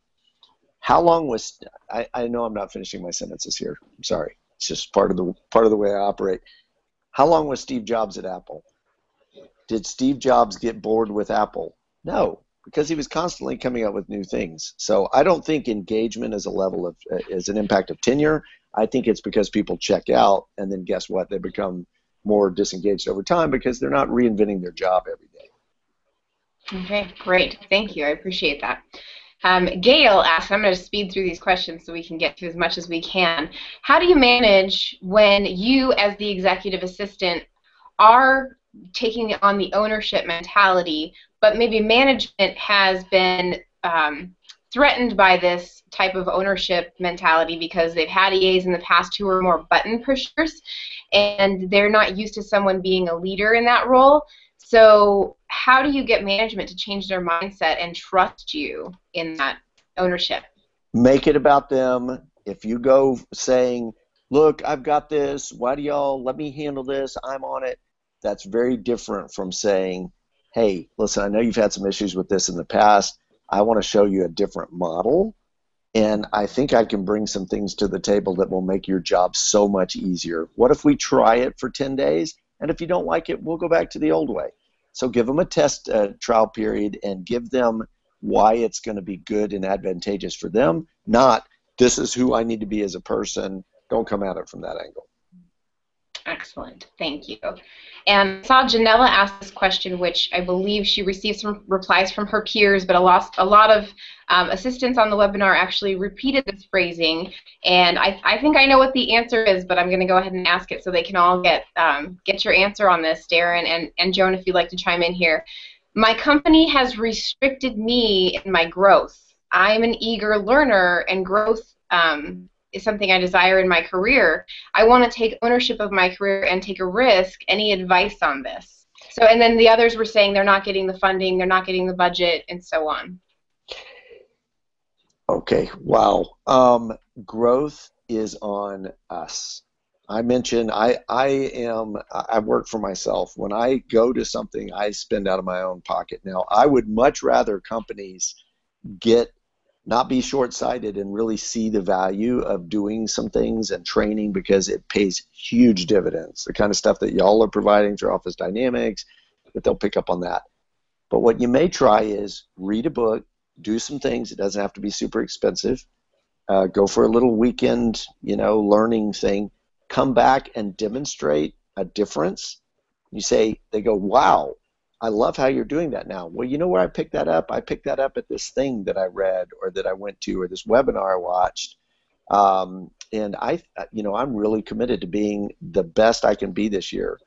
How long was I, I know I'm not finishing my sentences here. I'm sorry. It's just part of the part of the way I operate. How long was Steve Jobs at Apple? Did Steve Jobs get bored with Apple? No, because he was constantly coming up with new things. So I don't think engagement is a level of uh, is an impact of tenure. I think it's because people check out and then guess what? They become more disengaged over time because they're not reinventing their job every day. Okay, great. Thank you. I appreciate that. Um, Gail asks, I'm going to speed through these questions so we can get to as much as we can. How do you manage when you, as the executive assistant, are taking on the ownership mentality, but maybe management has been um, threatened by this type of ownership mentality because they've had EAs in the past who are more button pushers and they're not used to someone being a leader in that role. So, how do you get management to change their mindset and trust you in that ownership? Make it about them. If you go saying, Look, I've got this, why do y'all let me handle this? I'm on it. That's very different from saying, Hey, listen, I know you've had some issues with this in the past I want to show you a different model. And I think I can bring some things to the table that will make your job so much easier. What if we try it for 10 days? And if you don't like it, we'll go back to the old way. So give them a test uh, trial period and give them why it's going to be good and advantageous for them, not this is who I need to be as a person. Don't come at it from that angle. Excellent. Thank you. And I saw Janella ask this question, which I believe she received some replies from her peers, but a lot, a lot of um, assistants on the webinar actually repeated this phrasing. And I, I think I know what the answer is, but I'm going to go ahead and ask it so they can all get um, get your answer on this, Daren and, and Joan, if you'd like to chime in here. My company has restricted me in my growth. I'm an eager learner, and growth um, is something I desire in my career. I want to take ownership of my career and take a risk. Any advice on this? So, and then the others were saying they're not getting the funding, they're not getting the budget, and so on. Okay, wow. Um, growth is on us. I mentioned I, I am I work for myself. When I go to something, I spend out of my own pocket. Now, I would much rather companies get not be short-sighted and really see the value of doing some things and training because it pays huge dividends. The kind of stuff that y'all are providing through Office Dynamics, that they'll pick up on that. But what you may try is read a book, do some things. It doesn't have to be super expensive. Uh, go for a little weekend, you know, learning thing. Come back and demonstrate a difference. You say, they go, wow, I love how you're doing that now. Well, you know where I picked that up? I picked that up at this thing that I read or that I went to or this webinar I watched. Um, and I, you know, I'm really committed to being the best I can be this year.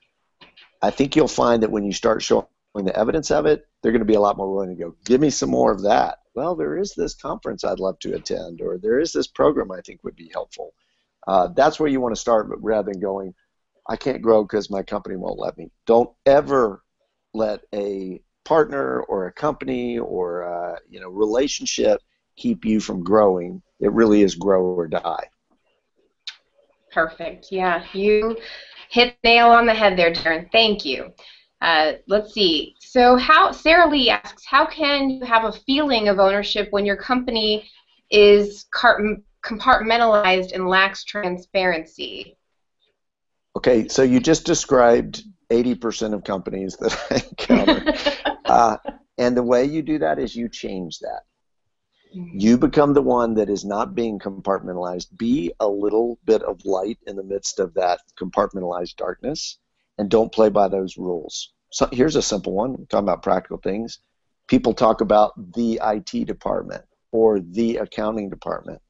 I think you'll find that when you start showing the evidence of it, they're going to be a lot more willing to go, give me some more of that. Well, there is this conference I'd love to attend, or there is this program I think would be helpful. Uh, that's where you want to start, but rather than going, I can't grow because my company won't let me. Don't ever let a partner or a company or a, you know relationship keep you from growing. It really is grow or die. Perfect. Yeah, you hit nail on the head there, Daren. Thank you. Uh, let's see. So, how Sarah Lee asks, how can you have a feeling of ownership when your company is compartmentalized and lacks transparency? Okay, so you just described 80% of companies that I encounter. uh, and the way you do that is you change that. You become the one that is not being compartmentalized. Be a little bit of light in the midst of that compartmentalized darkness and don't play by those rules. So here's a simple one. We're talking about practical things. People talk about the IT department or the accounting department.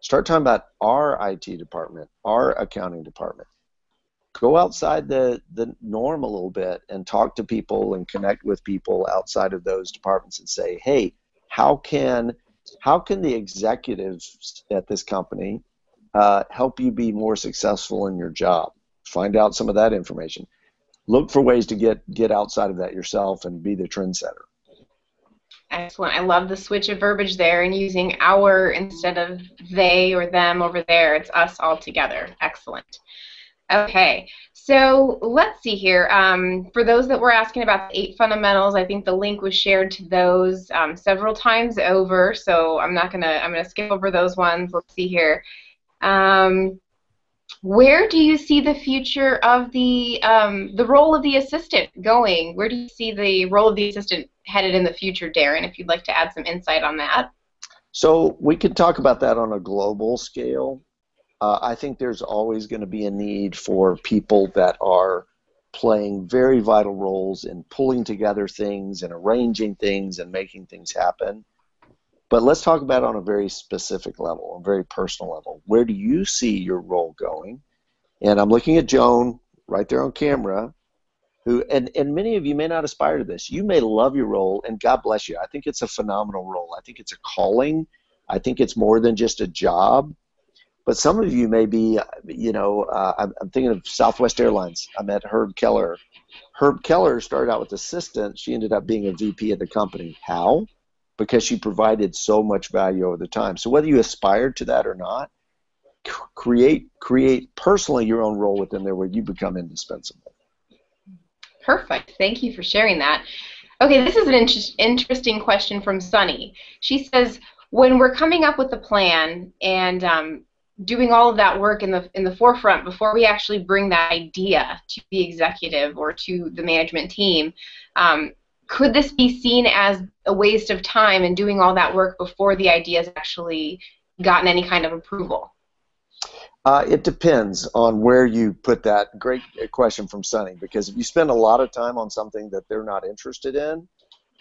Start talking about our IT department, our accounting department go outside the, the norm a little bit and talk to people and connect with people outside of those departments and say, hey, how can how can the executives at this company uh, help you be more successful in your job? Find out some of that information. Look for ways to get get outside of that yourself and be the trendsetter. Excellent. I love the switch of verbiage there and using our instead of they or them over there. It's us all together. Excellent. Okay, so let's see here. Um, for those that were asking about the eight fundamentals, I think the link was shared to those um, several times over. So I'm not gonna I'm gonna skip over those ones. Let's see here. Um, where do you see the future of the um, the role of the assistant going? Where do you see the role of the assistant headed in the future, Daren? If you'd like to add some insight on that. So we could talk about that on a global scale. Uh, I think there's always going to be a need for people that are playing very vital roles in pulling together things and arranging things and making things happen. But let's talk about on a very specific level, a very personal level. Where do you see your role going? And I'm looking at Joan right there on camera, who and, and many of you may not aspire to this. You may love your role, and God bless you. I think it's a phenomenal role. I think it's a calling. I think it's more than just a job. But some of you may be, you know, uh, I'm, I'm, thinking of Southwest Airlines. I met Herb Kelleher. Herb Kelleher started out with assistant. She ended up being a VP of the company. How? Because she provided so much value over the time. So whether you aspire to that or not, create create personally your own role within there where you become indispensable. Perfect. Thank you for sharing that. Okay, this is an inter interesting question from Sunny. She says, when we're coming up with a plan and um, doing all of that work in the in the forefront before we actually bring that idea to the executive or to the management team. Um, could this be seen as a waste of time in doing all that work before the idea has actually gotten any kind of approval? Uh, it depends on where you put that. Great question from Sunny, because if you spend a lot of time on something that they're not interested in,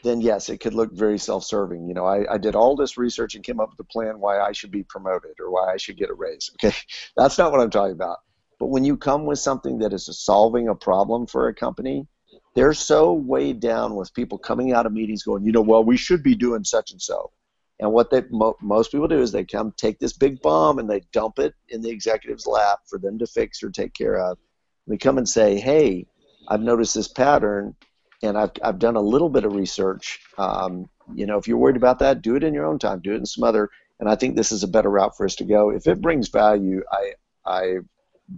then yes, it could look very self-serving. You know, I, I did all this research and came up with a plan why I should be promoted or why I should get a raise. Okay, that's not what I'm talking about. But when you come with something that is solving a problem for a company, they're so weighed down with people coming out of meetings going, you know, well, we should be doing such and so. And what they mo- most people do is they come take this big bomb and they dump it in the executive's lap for them to fix or take care of. They come and say, hey, I've noticed this pattern and I've, I've done a little bit of research. Um, you know, if you're worried about that, do it in your own time. Do it in some other. And I think this is a better route for us to go. If it brings value, I I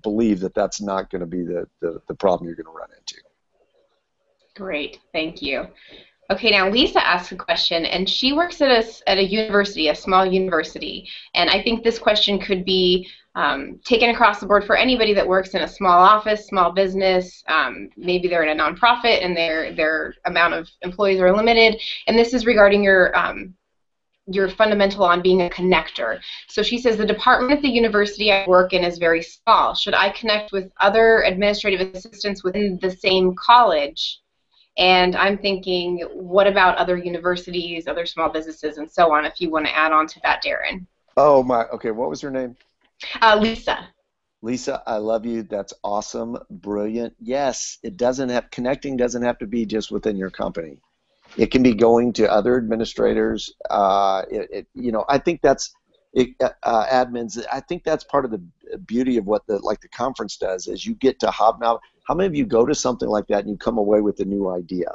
believe that that's not going to be the, the, the problem you're going to run into. Great, thank you. Okay, now Lisa asked a question, and she works at a, at a university, a small university, and I think this question could be um, taken across the board for anybody that works in a small office, small business. Um, maybe they're in a nonprofit and their their amount of employees are limited. And this is regarding your um, your fundamental on being a connector. So she says the department at the university I work in is very small. Should I connect with other administrative assistants within the same college? And I'm thinking, what about other universities, other small businesses, and so on, if you want to add on to that, Daren. Oh, my. Okay, what was her name? Uh, Lisa. Lisa, I love you. That's awesome, brilliant. Yes, it doesn't have connecting doesn't have to be just within your company. It can be going to other administrators. Uh, it, it, you know, I think that's it, uh, uh admins. I think that's part of the beauty of what the like the conference does is you get to hobnob. How many of you go to something like that and you come away with a new idea?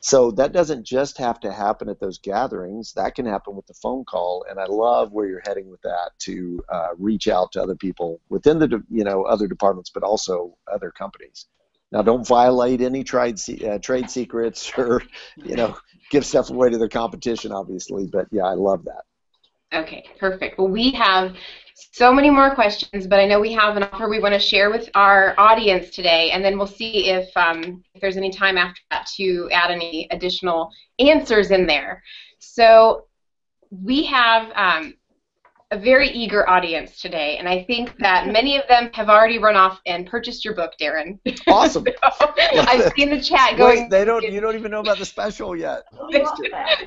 So that doesn't just have to happen at those gatherings. That can happen with the phone call, and I love where you're heading with that to uh, reach out to other people within the you know other departments, but also other companies. Now, don't violate any trade uh, trade secrets or you know give stuff away to the competition, obviously. But yeah, I love that. Okay, perfect. Well, we have so many more questions, but I know we have an offer we want to share with our audience today, and then we'll see if, um, if there's any time after that to add any additional answers in there. So we have um, a very eager audience today, and I think that many of them have already run off and purchased your book, Daren. Awesome. so I've seen the chat going. Wait, they don't. You don't even know about the special yet. they,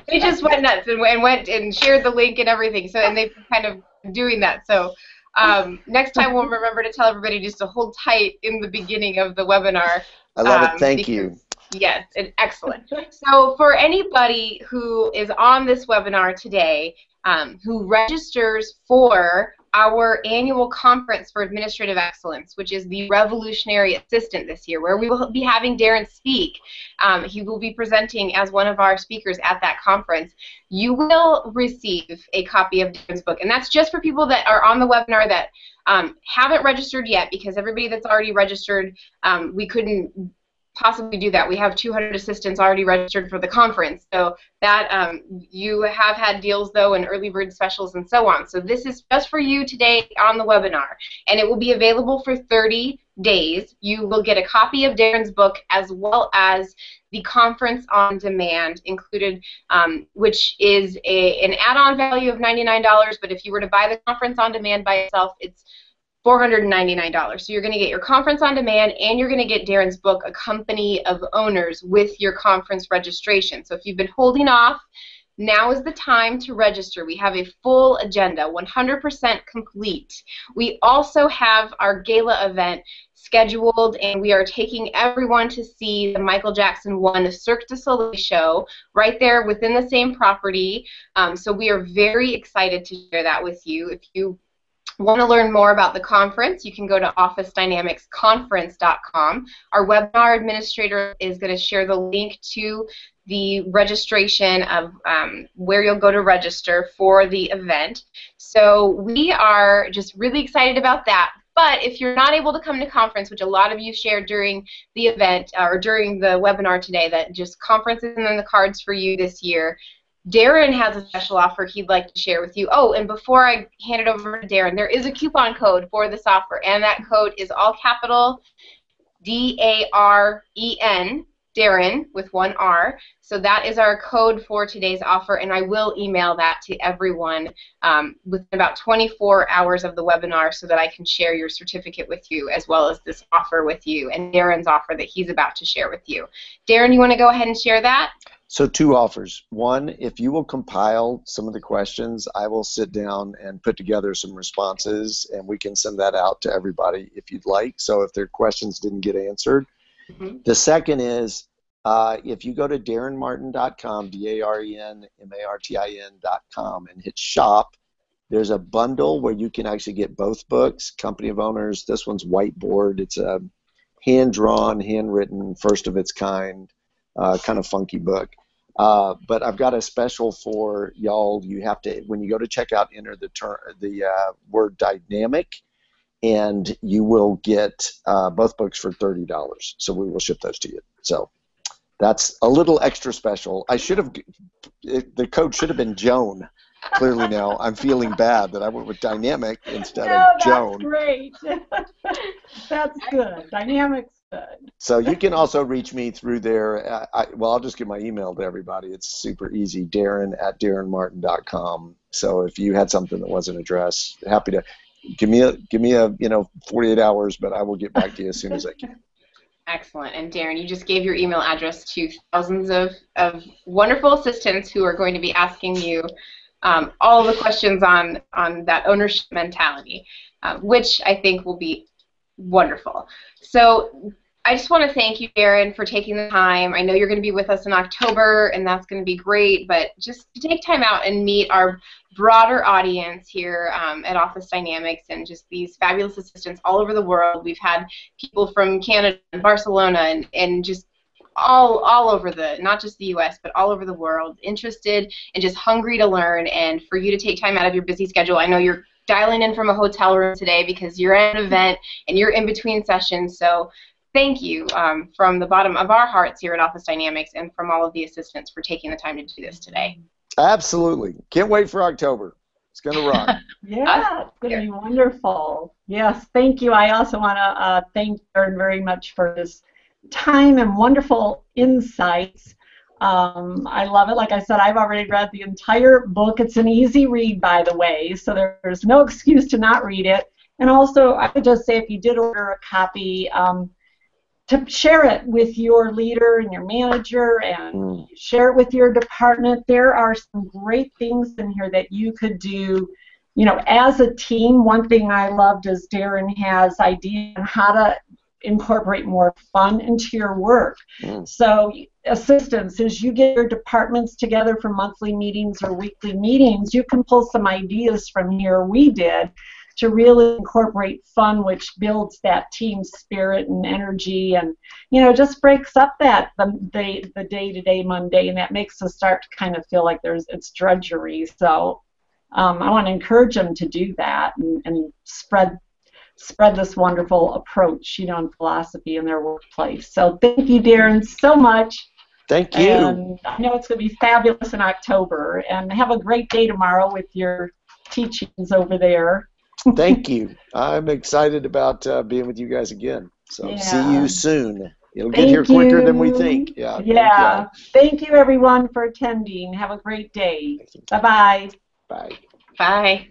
they just went nuts and, and went and shared the link and everything. So and they've kind of doing that. So um, next time we'll remember to tell everybody just to hold tight in the beginning of the webinar. I love um, it. Thank you. Yes, excellent. So for anybody who is on this webinar today um, who registers for our annual conference for administrative excellence, which is the Revolutionary Assistant this year, where we will be having Daren speak. Um, he will be presenting as one of our speakers at that conference. You will receive a copy of Daren's book, and that's just for people that are on the webinar that um, haven't registered yet, because everybody that's already registered, um, we couldn't possibly do that. We have 200 assistants already registered for the conference. So that um, you have had deals though and early bird specials and so on. So this is just for you today on the webinar and it will be available for 30 days. You will get a copy of Daren's book as well as the conference on demand included, um, which is a, an add-on value of $99, but if you were to buy the conference on demand by itself, it's $499. So you're going to get your conference on demand and you're going to get Daren's book, A Company of Owners, with your conference registration. So if you've been holding off, now is the time to register. We have a full agenda, 100% complete. We also have our gala event scheduled, and we are taking everyone to see the Michael Jackson 1 Cirque du Soleil show right there within the same property. Um, so we are very excited to share that with you. If you want to learn more about the conference, you can go to OfficeDynamicsConference.com. Our webinar administrator is going to share the link to the registration of um, where you'll go to register for the event. So we are just really excited about that. But if you're not able to come to conference, which a lot of you shared during the event uh, or during the webinar today, that just conference isn't in the cards for you this year, Daren has a special offer he'd like to share with you. Oh, and before I hand it over to Daren, there is a coupon code for this offer, and that code is all capital D A R E N, Daren, with one R. So that is our code for today's offer, and I will email that to everyone um, within about 24 hours of the webinar so that I can share your certificate with you as well as this offer with you and Daren's offer that he's about to share with you. Daren, you want to go ahead and share that? So two offers. One, if you will compile some of the questions, I will sit down and put together some responses, and we can send that out to everybody if you'd like. So if their questions didn't get answered. Mm-hmm. The second is uh, if you go to darenmartin.com, D-A-R-E-N-M-A-R-T-I-N.com, and hit shop, there's a bundle where you can actually get both books, Company of Owners. This one's whiteboard. It's a hand-drawn, handwritten, first of its kind, uh, kind of funky book. Uh, but I've got a special for y'all. You have to when you go to checkout, enter the term the uh, word dynamic, and you will get uh, both books for thirty dollars. So we will ship those to you. So that's a little extra special. I should have the code should have been Joan. Clearly now I'm feeling bad that I went with dynamic instead no, of Joan. That's great. that's good. Dynamics good. so you can also reach me through there. Uh, I, well, I'll just give my email to everybody. It's super easy, Daren at darenmartin.com. So if you had something that wasn't addressed, happy to give me a give me a you know 48 hours, but I will get back to you as soon as I can. Excellent. And Daren, you just gave your email address to thousands of, of wonderful assistants who are going to be asking you um, all the questions on, on that ownership mentality, uh, which I think will be wonderful. So I just want to thank you, Daren, for taking the time. I know you're going to be with us in October, and that's going to be great, but just to take time out and meet our broader audience here um, at Office Dynamics and just these fabulous assistants all over the world. We've had people from Canada and Barcelona and, and just all all over the not just the US but all over the world interested and just hungry to learn and for you to take time out of your busy schedule. I know you're dialing in from a hotel room today because you're at an event and you're in between sessions. So thank you um, from the bottom of our hearts here at Office Dynamics and from all of the assistants for taking the time to do this today. Absolutely. Can't wait for October. It's going to rock. yeah, it's going to be wonderful. Yes, thank you. I also want to uh, thank Daren very much for his time and wonderful insights. Um, I love it. Like I said, I've already read the entire book. It's an easy read, by the way, so there's no excuse to not read it. And also, I would just say if you did order a copy, um, to share it with your leader and your manager and mm. share it with your department. There are some great things in here that you could do. You know, as a team, one thing I loved is Daren has ideas on how to incorporate more fun into your work. Mm. So, assistants, as you get your departments together for monthly meetings or weekly meetings, you can pull some ideas from here. We did to really incorporate fun, which builds that team spirit and energy, and you know just breaks up that the the, the day-to-day mundane. That makes us start to kind of feel like there's it's drudgery. So um, I want to encourage them to do that and, and spread spread this wonderful approach, you know, and philosophy in their workplace. So thank you, Daren, so much. Thank you. And I know it's going to be fabulous in October. And have a great day tomorrow with your teachings over there. Thank you. I'm excited about uh, being with you guys again. So yeah. see you soon. It'll get here quicker you. than we think. Yeah. Yeah. Thank, thank you, everyone, for attending. Have a great day. Bye-bye. Bye. Bye.